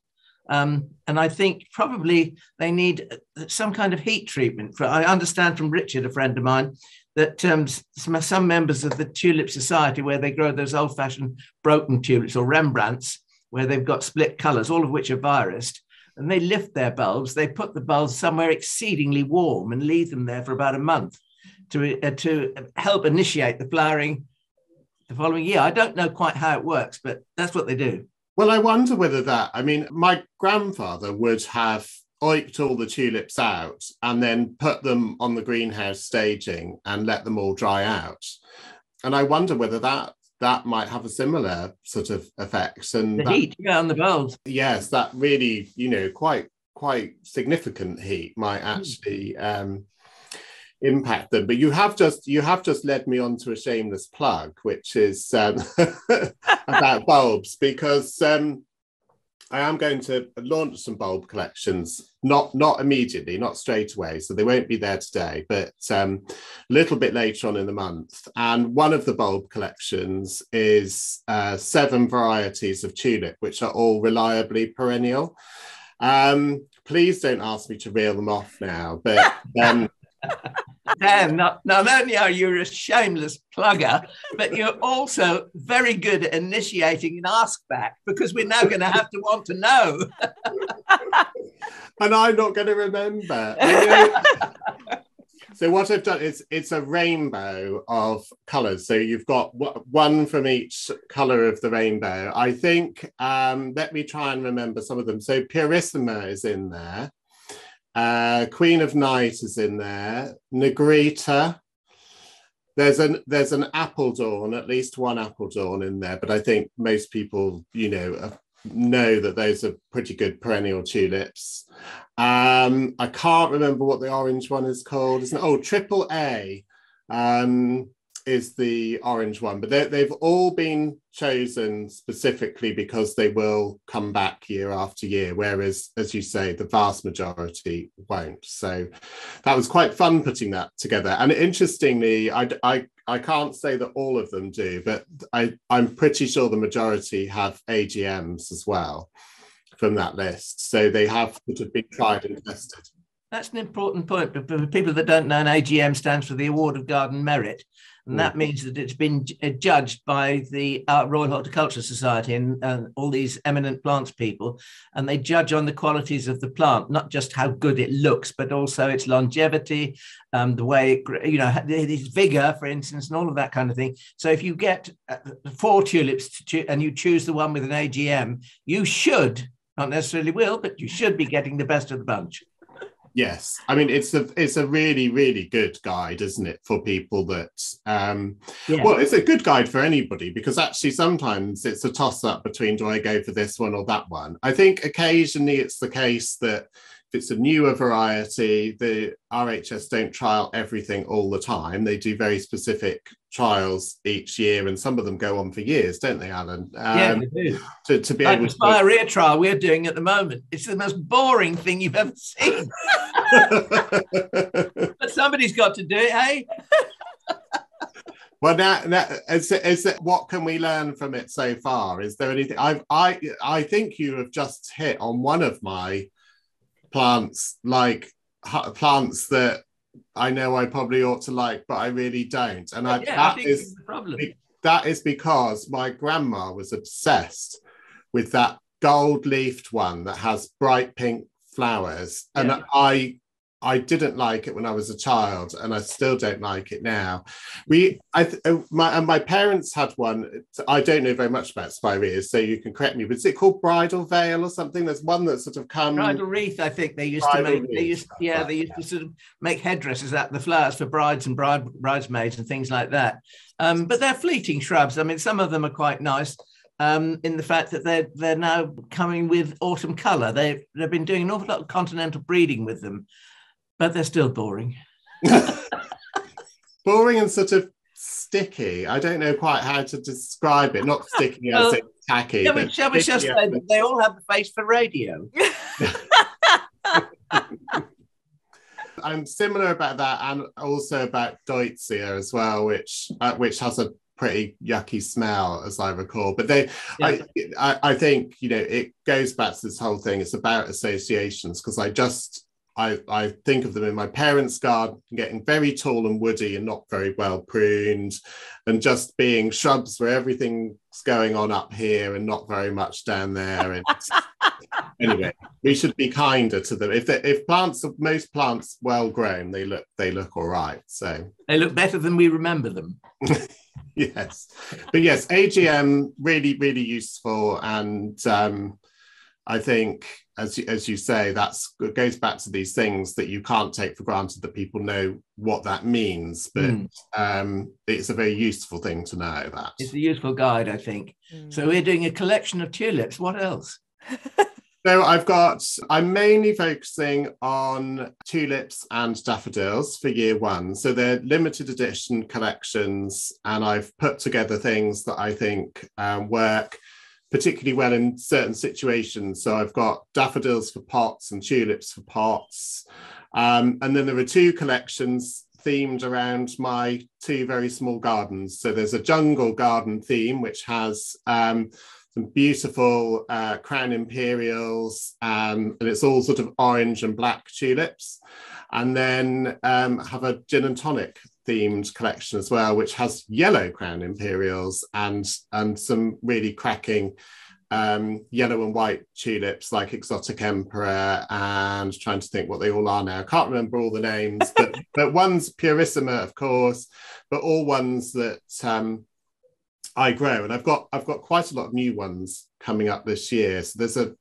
Speaker 1: Um, and I think probably they need uh, some kind of heat treatment. For, I understand from Richard, a friend of mine, that um, some, members of the Tulip Society, where they grow those old fashioned broken tulips or Rembrandts, where they've got split colours, all of which are virused, and they lift their bulbs, they put the bulbs somewhere exceedingly warm and leave them there for about a month to, uh, to help initiate the flowering the following year. I don't know quite how it works, but that's what they do.
Speaker 3: Well, I wonder whether that, I mean, my grandfather would have oiked all the tulips out and then put them on the greenhouse staging and let them all dry out. And I wonder whether that that might have a similar sort of effect. And
Speaker 1: the
Speaker 3: that,
Speaker 1: heat, yeah, on the bulbs.
Speaker 3: Yes, that really, you know, quite quite significant heat might hmm. actually um, impact them. But you have just you have just led me on to a shameless plug, which is um, about bulbs, because um, I am going to launch some bulb collections, not not immediately, not straight away, so they won't be there today, but um, a little bit later on in the month. And one of the bulb collections is uh, seven varieties of tulip, which are all reliably perennial. Um, please don't ask me to reel them off now, but um,
Speaker 1: Dan, not, not only are you a shameless plugger, but you're also very good at initiating an ask back because we're now going to have to want to know.
Speaker 3: and I'm not going to remember. so what I've done is it's a rainbow of colours. So you've got one from each colour of the rainbow. I think, um, let me try and remember some of them. So Purissima is in there. Uh, Queen of Night is in there. Negrita. There's an there's an Apeldoorn, at least one Apeldoorn in there, but I think most people, you know, uh, know that those are pretty good perennial tulips. Um, I can't remember what the orange one is called. Isn't it? Oh, Triple A. Um, is the orange one, but they've all been chosen specifically because they will come back year after year, whereas, as you say, the vast majority won't. So that was quite fun putting that together. And interestingly, I, I, I can't say that all of them do, but I, I'm pretty sure the majority have AGMs as well from that list. So they have sort of been tried and tested.
Speaker 1: That's an important point. For people that don't know, an AGM stands for the Award of Garden Merit and that means that it's been uh, judged by the uh, Royal Horticultural Society and uh, all these eminent plants people, and they judge on the qualities of the plant, not just how good it looks, but also its longevity, um, the way it, you know its vigor, for instance, and all of that kind of thing. So if you get uh, four tulips and you choose the one with an AGM, you should not necessarily will, but you should be getting the best of the bunch.
Speaker 3: Yes, I mean it's a it's a really really good guide, isn't it, for people that um, yeah. well, it's a good guide for anybody because actually sometimes it's a toss up between do I go for this one or that one. I think occasionally it's the case that if it's a newer variety, the RHS don't trial everything all the time. They do very specific trials each year, and some of them go on for years, don't they, Alan?
Speaker 1: Um, yeah, they do.
Speaker 3: To, to be
Speaker 1: like
Speaker 3: able
Speaker 1: the spirea to... trial we're doing at the moment. It's the most boring thing you've ever seen. but somebody's got to do it, hey?
Speaker 3: Well, now, now is, is it, what can we learn from it so far? Is there anything? I I I think you have just hit on one of my plants like plants that I know I probably ought to like, but I really don't. And I,
Speaker 1: yeah,
Speaker 3: that
Speaker 1: I
Speaker 3: is that is because my grandma was obsessed with that gold leafed one that has bright pink flowers, and. I I didn't like it when I was a child, and I still don't like it now. We, I, uh, my, and my parents had one. I don't know very much about spireas, so you can correct me. But is it called bridal veil or something? There's one that sort of comes.
Speaker 1: Bridal wreath, I think they used to make. Wreath. They used, yeah, they used to sort of make headdresses out of the flowers for brides and bride, bridesmaids and things like that. Um, but they're fleeting shrubs. I mean, some of them are quite nice. Um, in the fact that they're they're now coming with autumn colour. They they've been doing an awful lot of continental breeding with them, but they're still boring.
Speaker 3: boring and sort of sticky. I don't know quite how to describe it. Not sticky as in tacky.
Speaker 1: Shall we, shall we just say that they all have the face for radio?
Speaker 3: I'm similar about that, and also about Deutzia as well, which uh, which has a pretty yucky smell, as I recall. But they, yeah. I, I, I think you know, it goes back to this whole thing. It's about associations because I just I, I think of them in my parents' garden getting very tall and woody and not very well pruned, and just being shrubs where everything's going on up here and not very much down there. And anyway, we should be kinder to them. If if plants, most plants well grown, they look they look all right. So
Speaker 1: they look better than we remember them.
Speaker 3: yes, but yes, AGM really really useful, and um, I think as you, as you say, that's it goes back to these things that you can't take for granted that people know what that means, but mm. um, it's a very useful thing to know. That
Speaker 1: it's a useful guide, I think. Mm. So we're doing a collection of tulips. What else?
Speaker 3: so I've got. I'm mainly focusing on tulips and daffodils for year one. So they're limited edition collections, and I've put together things that I think um, work particularly well in certain situations. So I've got daffodils for pots and tulips for pots. Um, and then there are two collections themed around my two very small gardens. So there's a jungle garden theme, which has um, some beautiful uh, crown imperials, um, and it's all sort of orange and black tulips. And then um, have a gin and tonic themed collection as well, which has yellow crown imperials and and some really cracking um, yellow and white tulips like exotic emperor and trying to think what they all are now. I can't remember all the names, but but one's purissima, of course, but all ones that um, I grow, and I've got I've got quite a lot of new ones coming up this year. So there's a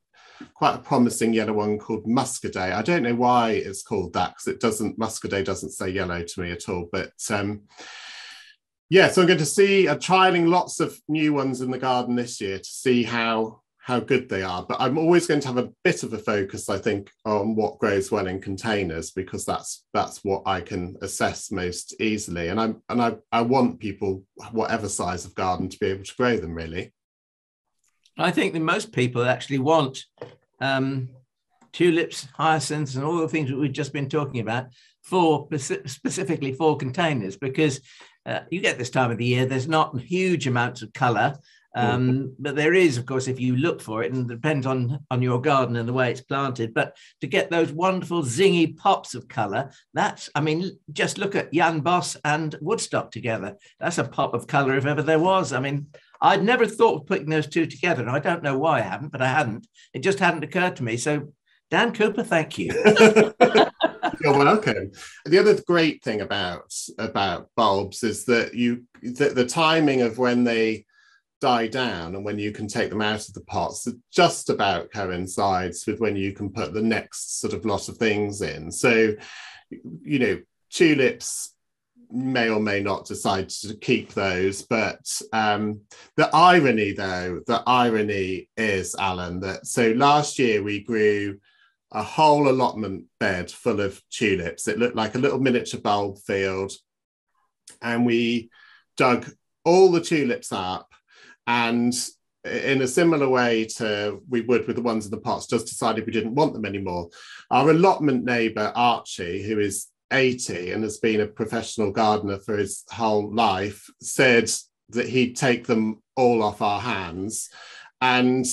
Speaker 3: quite a promising yellow one called muscadet. I don't know why it's called that because it doesn't muscadet doesn't say yellow to me at all. But um, yeah, so I'm going to see I'm trialing lots of new ones in the garden this year to see how how good they are. But I'm always going to have a bit of a focus, I think, on what grows well in containers because that's that's what I can assess most easily. And I'm and I, I want people, whatever size of garden, to be able to grow them really.
Speaker 1: I think that most people actually want um, tulips, hyacinths, and all the things that we've just been talking about for specifically for containers because uh, you get this time of the year, there's not huge amounts of color. Um, mm. but there is, of course, if you look for it, and it depends on on your garden and the way it's planted. But to get those wonderful zingy pops of colour, that's, I mean, just look at Jan Bos and Woodstock together. That's a pop of colour if ever there was. I mean, I'd never thought of putting those two together. And I don't know why I haven't, but I hadn't. It just hadn't occurred to me. So, Dan Cooper, thank you.
Speaker 3: You're welcome. The other great thing about about bulbs is that you the, the timing of when they die down and when you can take them out of the pots just about coincides with when you can put the next sort of lot of things in. So, you know, tulips may or may not decide to keep those. But um, the irony, though, the irony is, Alan, that so last year we grew a whole allotment bed full of tulips. It looked like a little miniature bulb field. And we dug all the tulips up and in a similar way to we would with the ones in the pots, just decided we didn't want them anymore. Our allotment neighbour, Archie, who is 80 and has been a professional gardener for his whole life, said that he'd take them all off our hands. And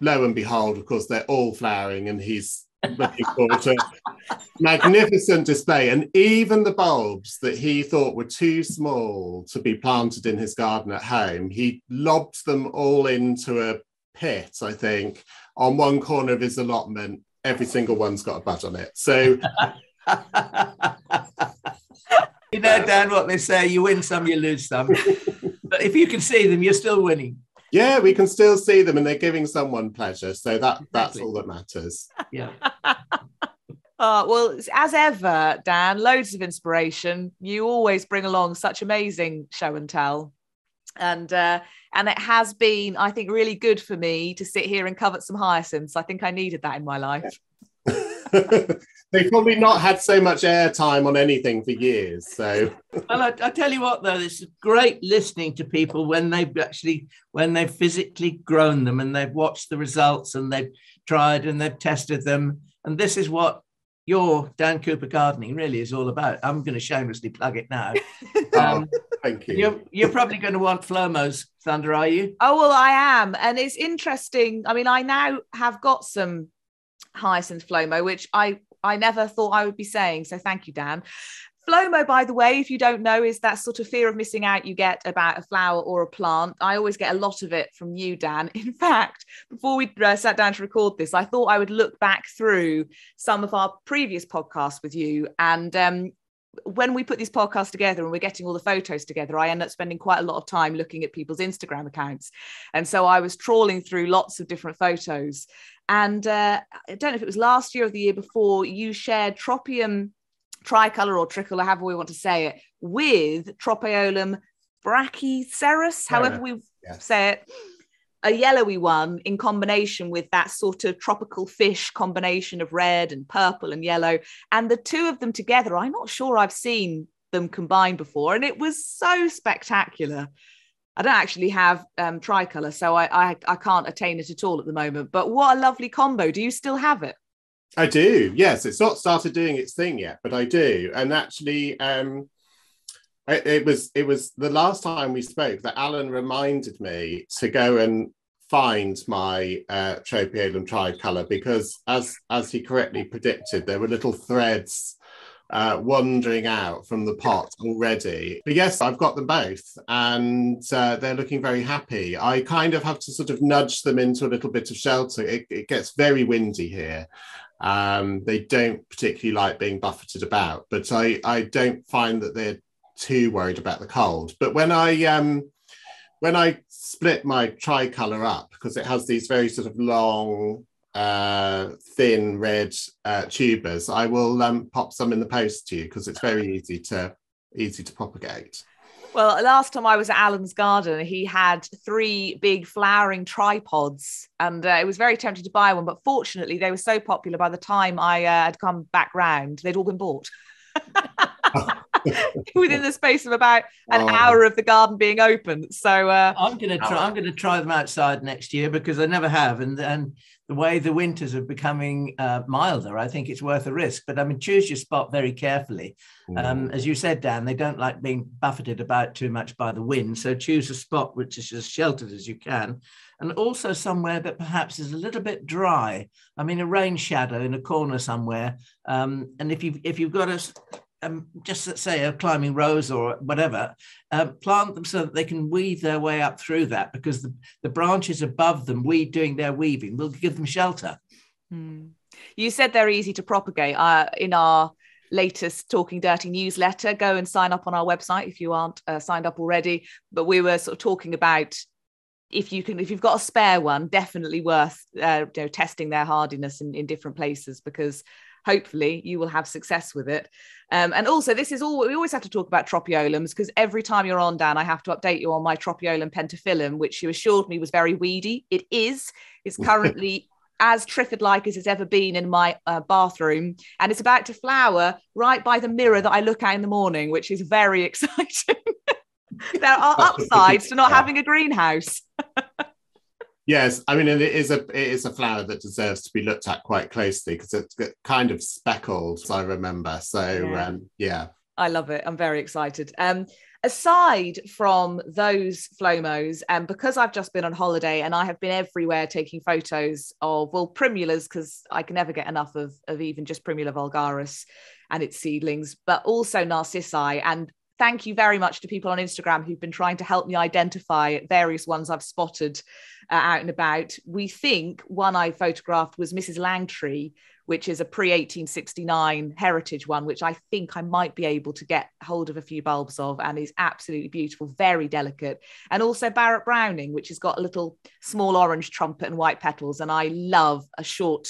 Speaker 3: lo and behold, of course, they're all flowering and he's looking forward to magnificent display. And even the bulbs that he thought were too small to be planted in his garden at home, he lobbed them all into a pit, I think, on one corner of his allotment. Every single one's got a bud on it. So
Speaker 1: you know, Dan, what they say: you win some, you lose some. but if you can see them, you're still winning.
Speaker 3: Yeah, we can still see them, and they're giving someone pleasure. So that exactly. that's all that matters.
Speaker 1: Yeah.
Speaker 2: Uh, well, as ever, Dan, loads of inspiration. You always bring along such amazing show and tell. And uh, and it has been, I think, really good for me to sit here and covet some hyacinths. I think I needed that in my life.
Speaker 3: They've probably not had so much airtime on anything for years. So,
Speaker 1: well, I, I, tell you what, though, it's great listening to people when they've actually when they've physically grown them and they've watched the results and they've tried and they've tested them. And this is what your Dan Cooper gardening really is all about. I'm going to shamelessly plug it now.
Speaker 3: Um, oh, thank you.
Speaker 1: You're, you're probably going to want Flomo's Thordis, are you?
Speaker 2: Oh, well, I am. And it's interesting. I mean, I now have got some hyacinth Flomo, which I, I never thought I would be saying. So thank you, Dan. FLOMO, by the way, if you don't know, is that sort of fear of missing out you get about a flower or a plant. I always get a lot of it from you, Dan. In fact, before we uh, sat down to record this, I thought I would look back through some of our previous podcasts with you. And um, when we put these podcasts together and we're getting all the photos together, I end up spending quite a lot of time looking at people's Instagram accounts. And so I was trawling through lots of different photos. And uh, I don't know if it was last year or the year before, you shared Tropaeolum tricolor or tricolor, however we want to say it, with Tropaeolum brachyceras, however we say it, a yellowy one in combination with that sort of tropical fish combination of red and purple and yellow. And the two of them together, I'm not sure I've seen them combined before. And it was so spectacular. I don't actually have um, tricolor, so I, I I can't attain it at all at the moment. But what a lovely combo! Do you still have it?
Speaker 3: I do. Yes, it's not started doing its thing yet, but I do. And actually, um, it, it, was it was the last time we spoke that Alan reminded me to go and find my uh, Tropaeolum tricolor because, as as he correctly predicted, there were little threads uh, wandering out from the pot already. But yes, I've got them both and uh, they're looking very happy. I kind of have to sort of nudge them into a little bit of shelter. It, it gets very windy here. Um, they don't particularly like being buffeted about, but I, I don't find that they're too worried about the cold. But when I um, when I split my tricolor up because it has these very sort of long, uh, thin red uh, tubers, I will um, pop some in the post to you because it's very easy to easy to propagate.
Speaker 2: Well, last time I was at Alan's garden, he had three big flowering tripods, and uh, it was very tempting to buy one. But fortunately, they were so popular by the time I uh, had come back round, they'd all been bought. Within the space of about an oh. hour of the garden being open, so uh,
Speaker 1: I'm gonna try. I'm gonna try them outside next year because I never have, and and the way the winters are becoming uh, milder, I think it's worth a risk. But I mean, choose your spot very carefully. Mm. Um, as you said, Dan, they don't like being buffeted about too much by the wind. So choose a spot which is as sheltered as you can, and also somewhere that perhaps is a little bit dry. I mean, a rain shadow in a corner somewhere. Um, and if you if you've got a um, just say a climbing rose or whatever, uh, plant them so that they can weave their way up through that because the, the branches above them, we doing their weaving, will give them shelter.
Speaker 2: Hmm. You said they're easy to propagate. Uh, in our latest Talking Dirty newsletter, go and sign up on our website if you aren't uh, signed up already. But we were sort of talking about if you can if you've got a spare one definitely worth uh, you know testing their hardiness in, in different places because hopefully you will have success with it. Um, and also, this is all we always have to talk about tropaeolums because every time you're on, Dan, I have to update you on my tropaeolum pentaphyllum, which you assured me was very weedy. It is. It's currently as Triffid like as it's ever been in my uh, bathroom. And it's about to flower right by the mirror that I look at in the morning, which is very exciting. there are upsides to not having a greenhouse.
Speaker 3: Yes, I mean, it is a it is a flower that deserves to be looked at quite closely because it's kind of speckled. I remember. So yeah. Um, yeah.
Speaker 2: I love it. I'm very excited. Um, aside from those flomos, and um, because I've just been on holiday and I have been everywhere taking photos of well primulas because I can never get enough of of even just primula vulgaris and its seedlings, but also narcissi and thank you very much to people on Instagram who've been trying to help me identify various ones I've spotted uh, out and about. We think one I photographed was Mrs. Langtry, which is a pre 1869 heritage one, which I think I might be able to get hold of a few bulbs of and is absolutely beautiful, very delicate. And also Barrett Browning, which has got a little small orange trumpet and white petals. And I love a short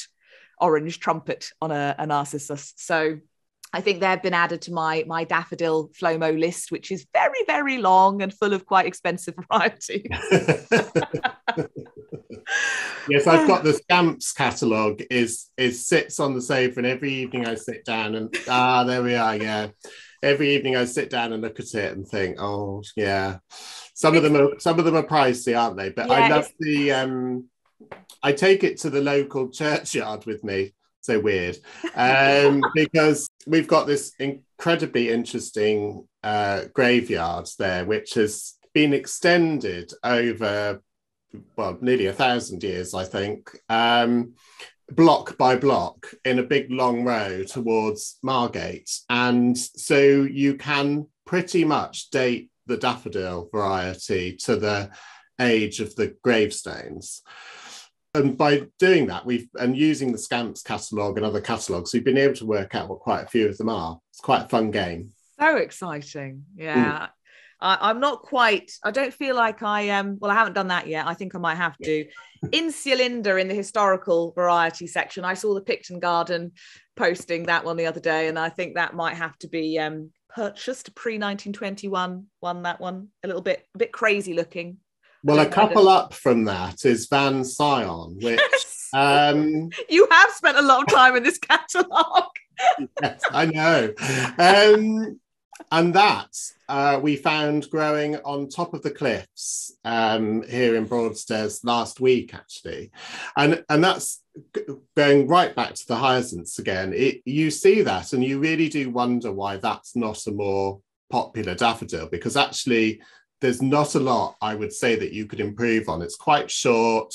Speaker 2: orange trumpet on a, a narcissus. So I think they've been added to my my daffodil Flomo list, which is very very long and full of quite expensive varieties.
Speaker 3: yes, I've got the Scamps catalogue. is is sits on the sofa, and every evening I sit down and ah, there we are. Yeah, every evening I sit down and look at it and think, oh yeah, some of them are some of them are pricey, aren't they? But yeah, I love the um, I take it to the local churchyard with me so weird um, because we've got this incredibly interesting uh, graveyard there, which has been extended over well nearly a thousand years, I think. Um, block by block in a big long row towards Margate. And so you can pretty much date the daffodil variety to the age of the gravestones. And by doing that, we've and using the Scamps catalogue and other catalogues, we've been able to work out what quite a few of them are. It's quite a fun game.
Speaker 2: So exciting. Yeah. Mm. I, am not quite, I don't feel like I am, um, well, I haven't done that yet. I think I might have to. Insulinde in the historical variety section, I saw the Picton Garden posting that one the other day, and I think that might have to be um, purchased pre 1921 one, that one. A little bit, a bit crazy looking.
Speaker 3: Well, a couple up from that is Van Sion, which um,
Speaker 2: you have spent a lot of time in this catalogue.
Speaker 3: yes, I know. Um, and that uh, we found growing on top of the cliffs um, here in Broadstairs last week, actually, and and that's going right back to the hyacinths again. It, you see that, and you really do wonder why that's not a more popular daffodil because actually there's not a lot I would say that you could improve on. It's quite short.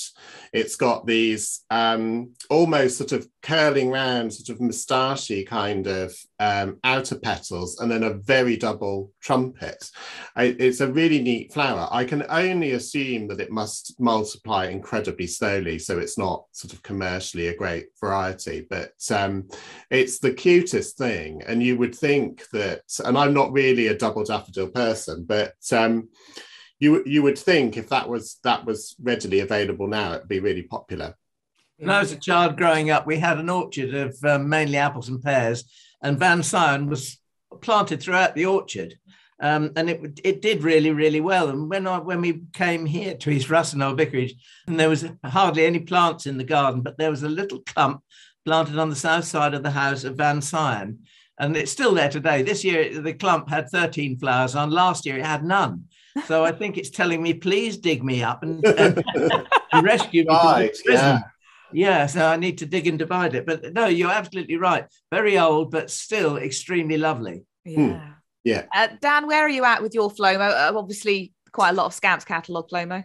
Speaker 3: It's got these um, almost sort of curling round, sort of moustachey kind of um, outer petals, and then a very double trumpet. I, it's a really neat flower. I can only assume that it must multiply incredibly slowly, so it's not sort of commercially a great variety. But um, it's the cutest thing, and you would think that. And I'm not really a double daffodil person, but um, you you would think if that was that was readily available now, it'd be really popular.
Speaker 1: When I was a child growing up, we had an orchard of um, mainly apples and pears, and Van Sion was planted throughout the orchard. Um, and it it did really really well. And when I when we came here to East Ruston Old Vicarage, and there was hardly any plants in the garden, but there was a little clump planted on the south side of the house of Van Sion, and it's still there today. This year the clump had 13 flowers on. Last year it had none. So I think it's telling me, please dig me up and, and rescue me. Right, yeah. Yeah, so I need to dig and divide it. But no, you're absolutely right. Very old, but still extremely lovely.
Speaker 2: Yeah. Hmm.
Speaker 3: Yeah.
Speaker 2: Uh, Dan, where are you at with your Flomo? Uh, obviously, quite a lot of Scamps catalogue Flomo.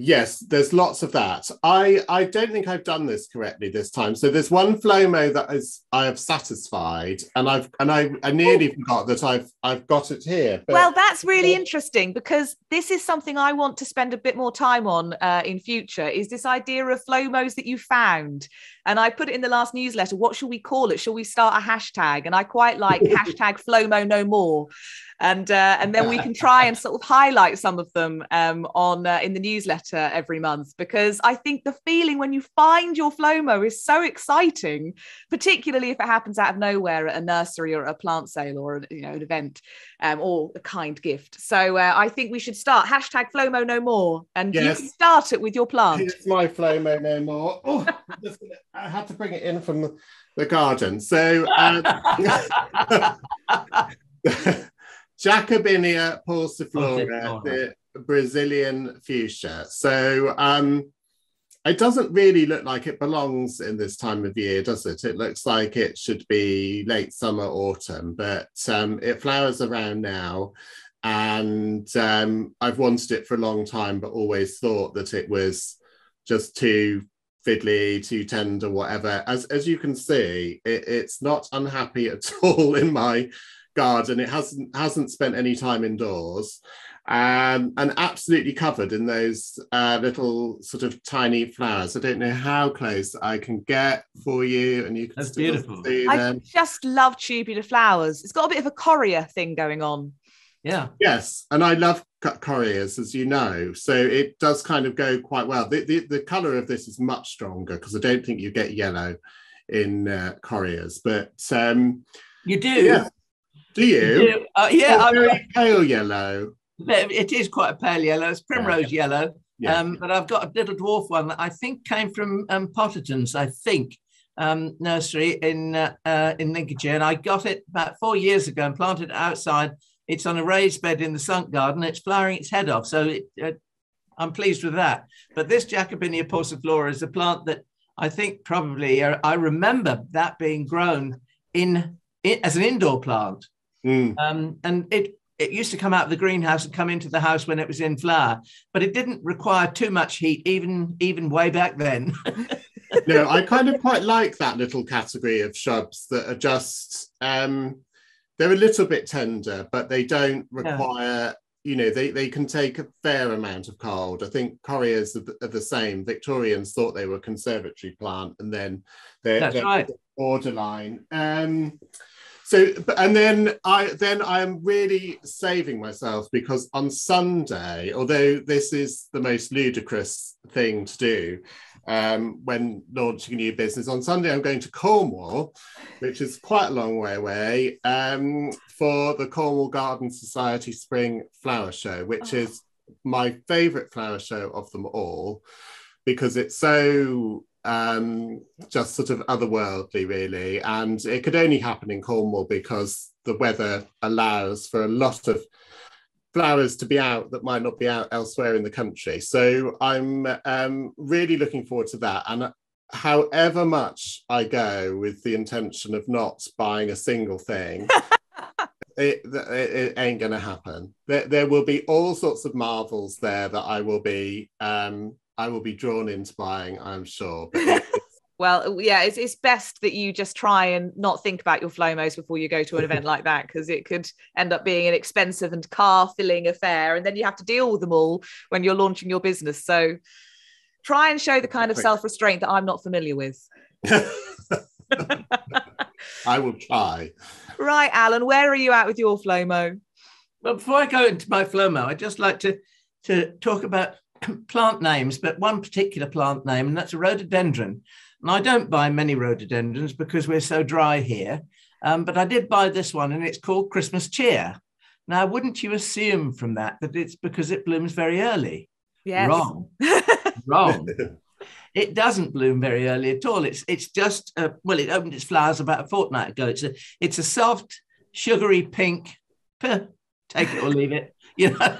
Speaker 3: Yes, there's lots of that. I I don't think I've done this correctly this time. So there's one Flomo that is I have satisfied, and I've and I, I nearly Ooh. forgot that I've I've got it here.
Speaker 2: But, well, that's really interesting because this is something I want to spend a bit more time on uh, in future. Is this idea of Flomos that you found? And I put it in the last newsletter. What shall we call it? Shall we start a hashtag? And I quite like hashtag Flomo no more and uh, and then we can try and sort of highlight some of them um, on uh, in the newsletter every month because I think the feeling when you find your Flomo is so exciting, particularly if it happens out of nowhere at a nursery or a plant sale or you know an event um, or a kind gift. So uh, I think we should start hashtag Flomo no more, and yes. you can start it with your plant.
Speaker 3: It's my Flomo no more. Oh, I had to bring it in from the garden. So. Um, Jacobinia pauciflora, the Brazilian fuchsia. So um, it doesn't really look like it belongs in this time of year, does it? It looks like it should be late summer, autumn, but um, it flowers around now. And um, I've wanted it for a long time, but always thought that it was just too fiddly, too tender, whatever. As as you can see, it, it's not unhappy at all in my garden. It hasn't hasn't spent any time indoors, um, and absolutely covered in those uh, little sort of tiny flowers. I don't know how close I can get for you, and you can.
Speaker 1: That's beautiful.
Speaker 2: I just love tubular flowers. It's got a bit of a correa thing going on.
Speaker 1: Yeah.
Speaker 3: Yes, and I love correas, as you know, so it does kind of go quite well. The the, the color of this is much stronger because I don't think you get yellow in uh, correas, but um,
Speaker 1: you do.
Speaker 3: Yeah. Do you?
Speaker 1: Uh, yeah,
Speaker 3: I'm pale yellow.
Speaker 1: It is quite a pale yellow. It's primrose yeah. yellow. Yeah. Um, but I've got a little dwarf one that I think came from um, Potterton's, I think, um, nursery in uh, uh, in Lincolnshire. And I got it about four years ago and planted it outside. It's on a raised bed in the sunk garden. It's flowering its head off. So it, uh, I'm pleased with that. But this Jacobinia pauciflora is a plant that I think probably uh, I remember that being grown in, in as an indoor plant,
Speaker 3: Mm.
Speaker 1: um, and it it used to come out of the greenhouse and come into the house when it was in flower, but it didn't require too much heat, even even way back then.
Speaker 3: no, I kind of quite like that little category of shrubs that are just um, they're a little bit tender, but they don't require. You know, they, they can take a fair amount of cold. I think Correas are, the- are the same. Victorians thought they were a conservatory plant, and then they're, they're
Speaker 1: right.
Speaker 3: borderline. Um, so, and then I then I am really saving myself because on Sunday, although this is the most ludicrous thing to do um, when launching a new business, on Sunday I'm going to Cornwall, which is quite a long way away, um, for the Cornwall Garden Society Spring Flower Show, which
Speaker 2: Oh.
Speaker 3: is my favourite flower show of them all because it's so um, just sort of otherworldly, really. And it could only happen in Cornwall because the weather allows for a lot of flowers to be out that might not be out elsewhere in the country. So I'm um, really looking forward to that. And however much I go with the intention of not buying a single thing. It, it, it ain't going to happen. There, there will be all sorts of marvels there that I will be um, I will be drawn into buying. I'm sure.
Speaker 2: Well, yeah, it's, it's best that you just try and not think about your flomos before you go to an event like that because it could end up being an expensive and car filling affair. And then you have to deal with them all when you're launching your business. So try and show the kind of self restraint that I'm not familiar with.
Speaker 3: I will try.
Speaker 2: Right, Alan, where are you at with your flomo?
Speaker 1: Well, before I go into my flomo, I'd just like to, to talk about plant names, but one particular plant name, and that's a rhododendron. And I don't buy many rhododendrons because we're so dry here. Um, but I did buy this one, and it's called Christmas Cheer. Now, wouldn't you assume from that that it's because it blooms very early?
Speaker 2: Yes.
Speaker 1: Wrong. Wrong. It doesn't bloom very early at all. It's it's just uh, well, it opened its flowers about a fortnight ago. It's a it's a soft, sugary pink. Peh, take it or leave it, you know.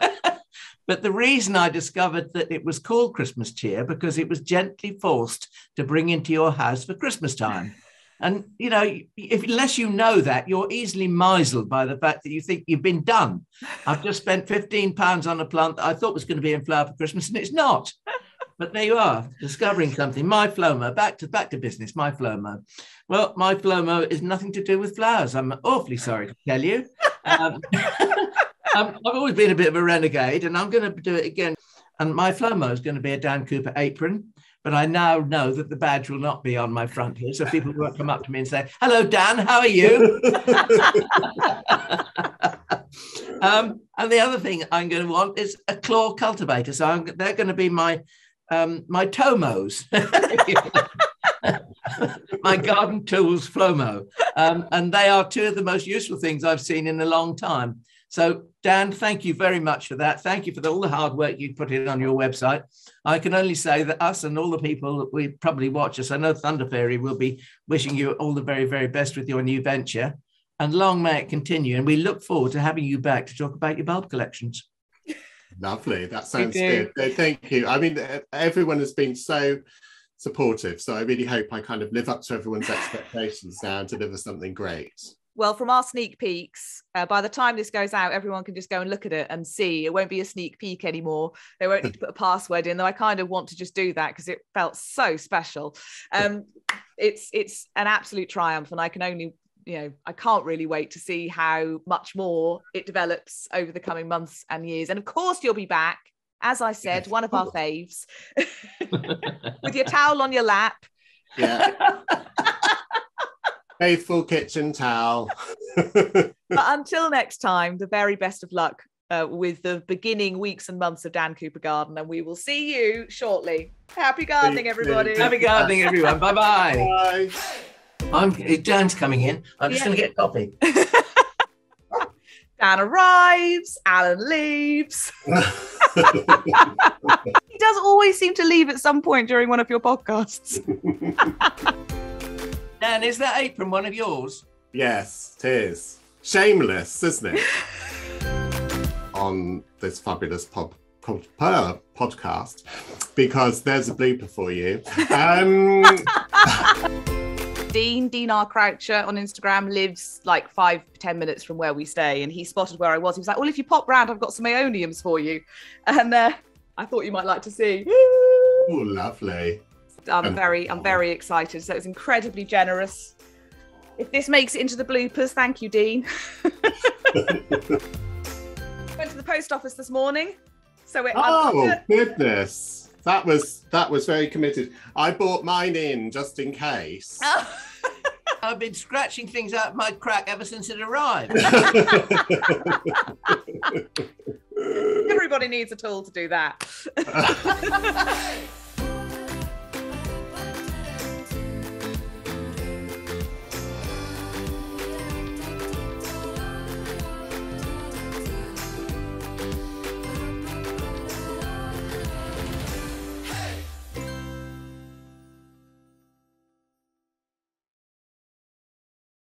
Speaker 1: But the reason I discovered that it was called Christmas cheer because it was gently forced to bring into your house for Christmas time. And you know, if unless you know that, you're easily misled by the fact that you think you've been done. I've just spent 15 pounds on a plant that I thought was going to be in flower for Christmas, and it's not. But there you are, discovering something. My flomo, back to back to business. My flomo. Well, my flomo is nothing to do with flowers. I'm awfully sorry to tell you. Um, um, I've always been a bit of a renegade, and I'm going to do it again. And my flomo is going to be a Dan Cooper apron. But I now know that the badge will not be on my front here, so people won't come up to me and say, "Hello, Dan. How are you?" um, and the other thing I'm going to want is a claw cultivator. So I'm, they're going to be my um, my tomos, my garden tools flomo, um, and they are two of the most useful things I've seen in a long time. So Dan, thank you very much for that. Thank you for the, all the hard work you put in on your website. I can only say that us and all the people that we probably watch us, I know Thunder Fairy will be wishing you all the very, very best with your new venture. And long may it continue. And we look forward to having you back to talk about your bulb collections.
Speaker 3: Lovely. That sounds good. Thank you. I mean, everyone has been so supportive. So I really hope I kind of live up to everyone's expectations now and deliver something great.
Speaker 2: Well, from our sneak peeks, uh, by the time this goes out, everyone can just go and look at it and see. It won't be a sneak peek anymore. They won't need to put a password in, though I kind of want to just do that because it felt so special. Um, it's it's an absolute triumph, and I can only you know I can't really wait to see how much more it develops over the coming months and years. And of course, you'll be back, as I said, one of our faves, with your towel on your lap.
Speaker 3: Yeah. Faithful kitchen towel.
Speaker 2: but until next time, the very best of luck uh, with the beginning weeks and months of Dan Cooper Garden, and we will see you shortly. Happy gardening, everybody.
Speaker 1: Happy gardening, everyone. Bye bye.
Speaker 3: Bye.
Speaker 1: I'm Dan's coming in. I'm just
Speaker 2: Yeah.
Speaker 1: going to get a coffee.
Speaker 2: Dan arrives, Alan leaves. He does always seem to leave at some point during one of your podcasts.
Speaker 1: Dan, is that apron one of yours?
Speaker 3: yes, it is. Shameless, isn't it? On this fabulous pub podcast because there's a blooper for you. Um,
Speaker 2: Dean, Dean R. Croucher on Instagram lives like five, ten minutes from where we stay. And he spotted where I was. He was like, Well, if you pop round, I've got some Aeoniums for you. And uh, I thought you might like to see.
Speaker 3: oh, lovely.
Speaker 2: I'm very, I'm very excited. So it's incredibly generous. If this makes it into the bloopers, thank you, Dean. Went to the post office this morning. So it,
Speaker 3: Oh, goodness. That was that was very committed. I bought mine in just in case. Oh.
Speaker 1: I've been scratching things out of my crack ever since it arrived.
Speaker 2: everybody needs a tool to do that.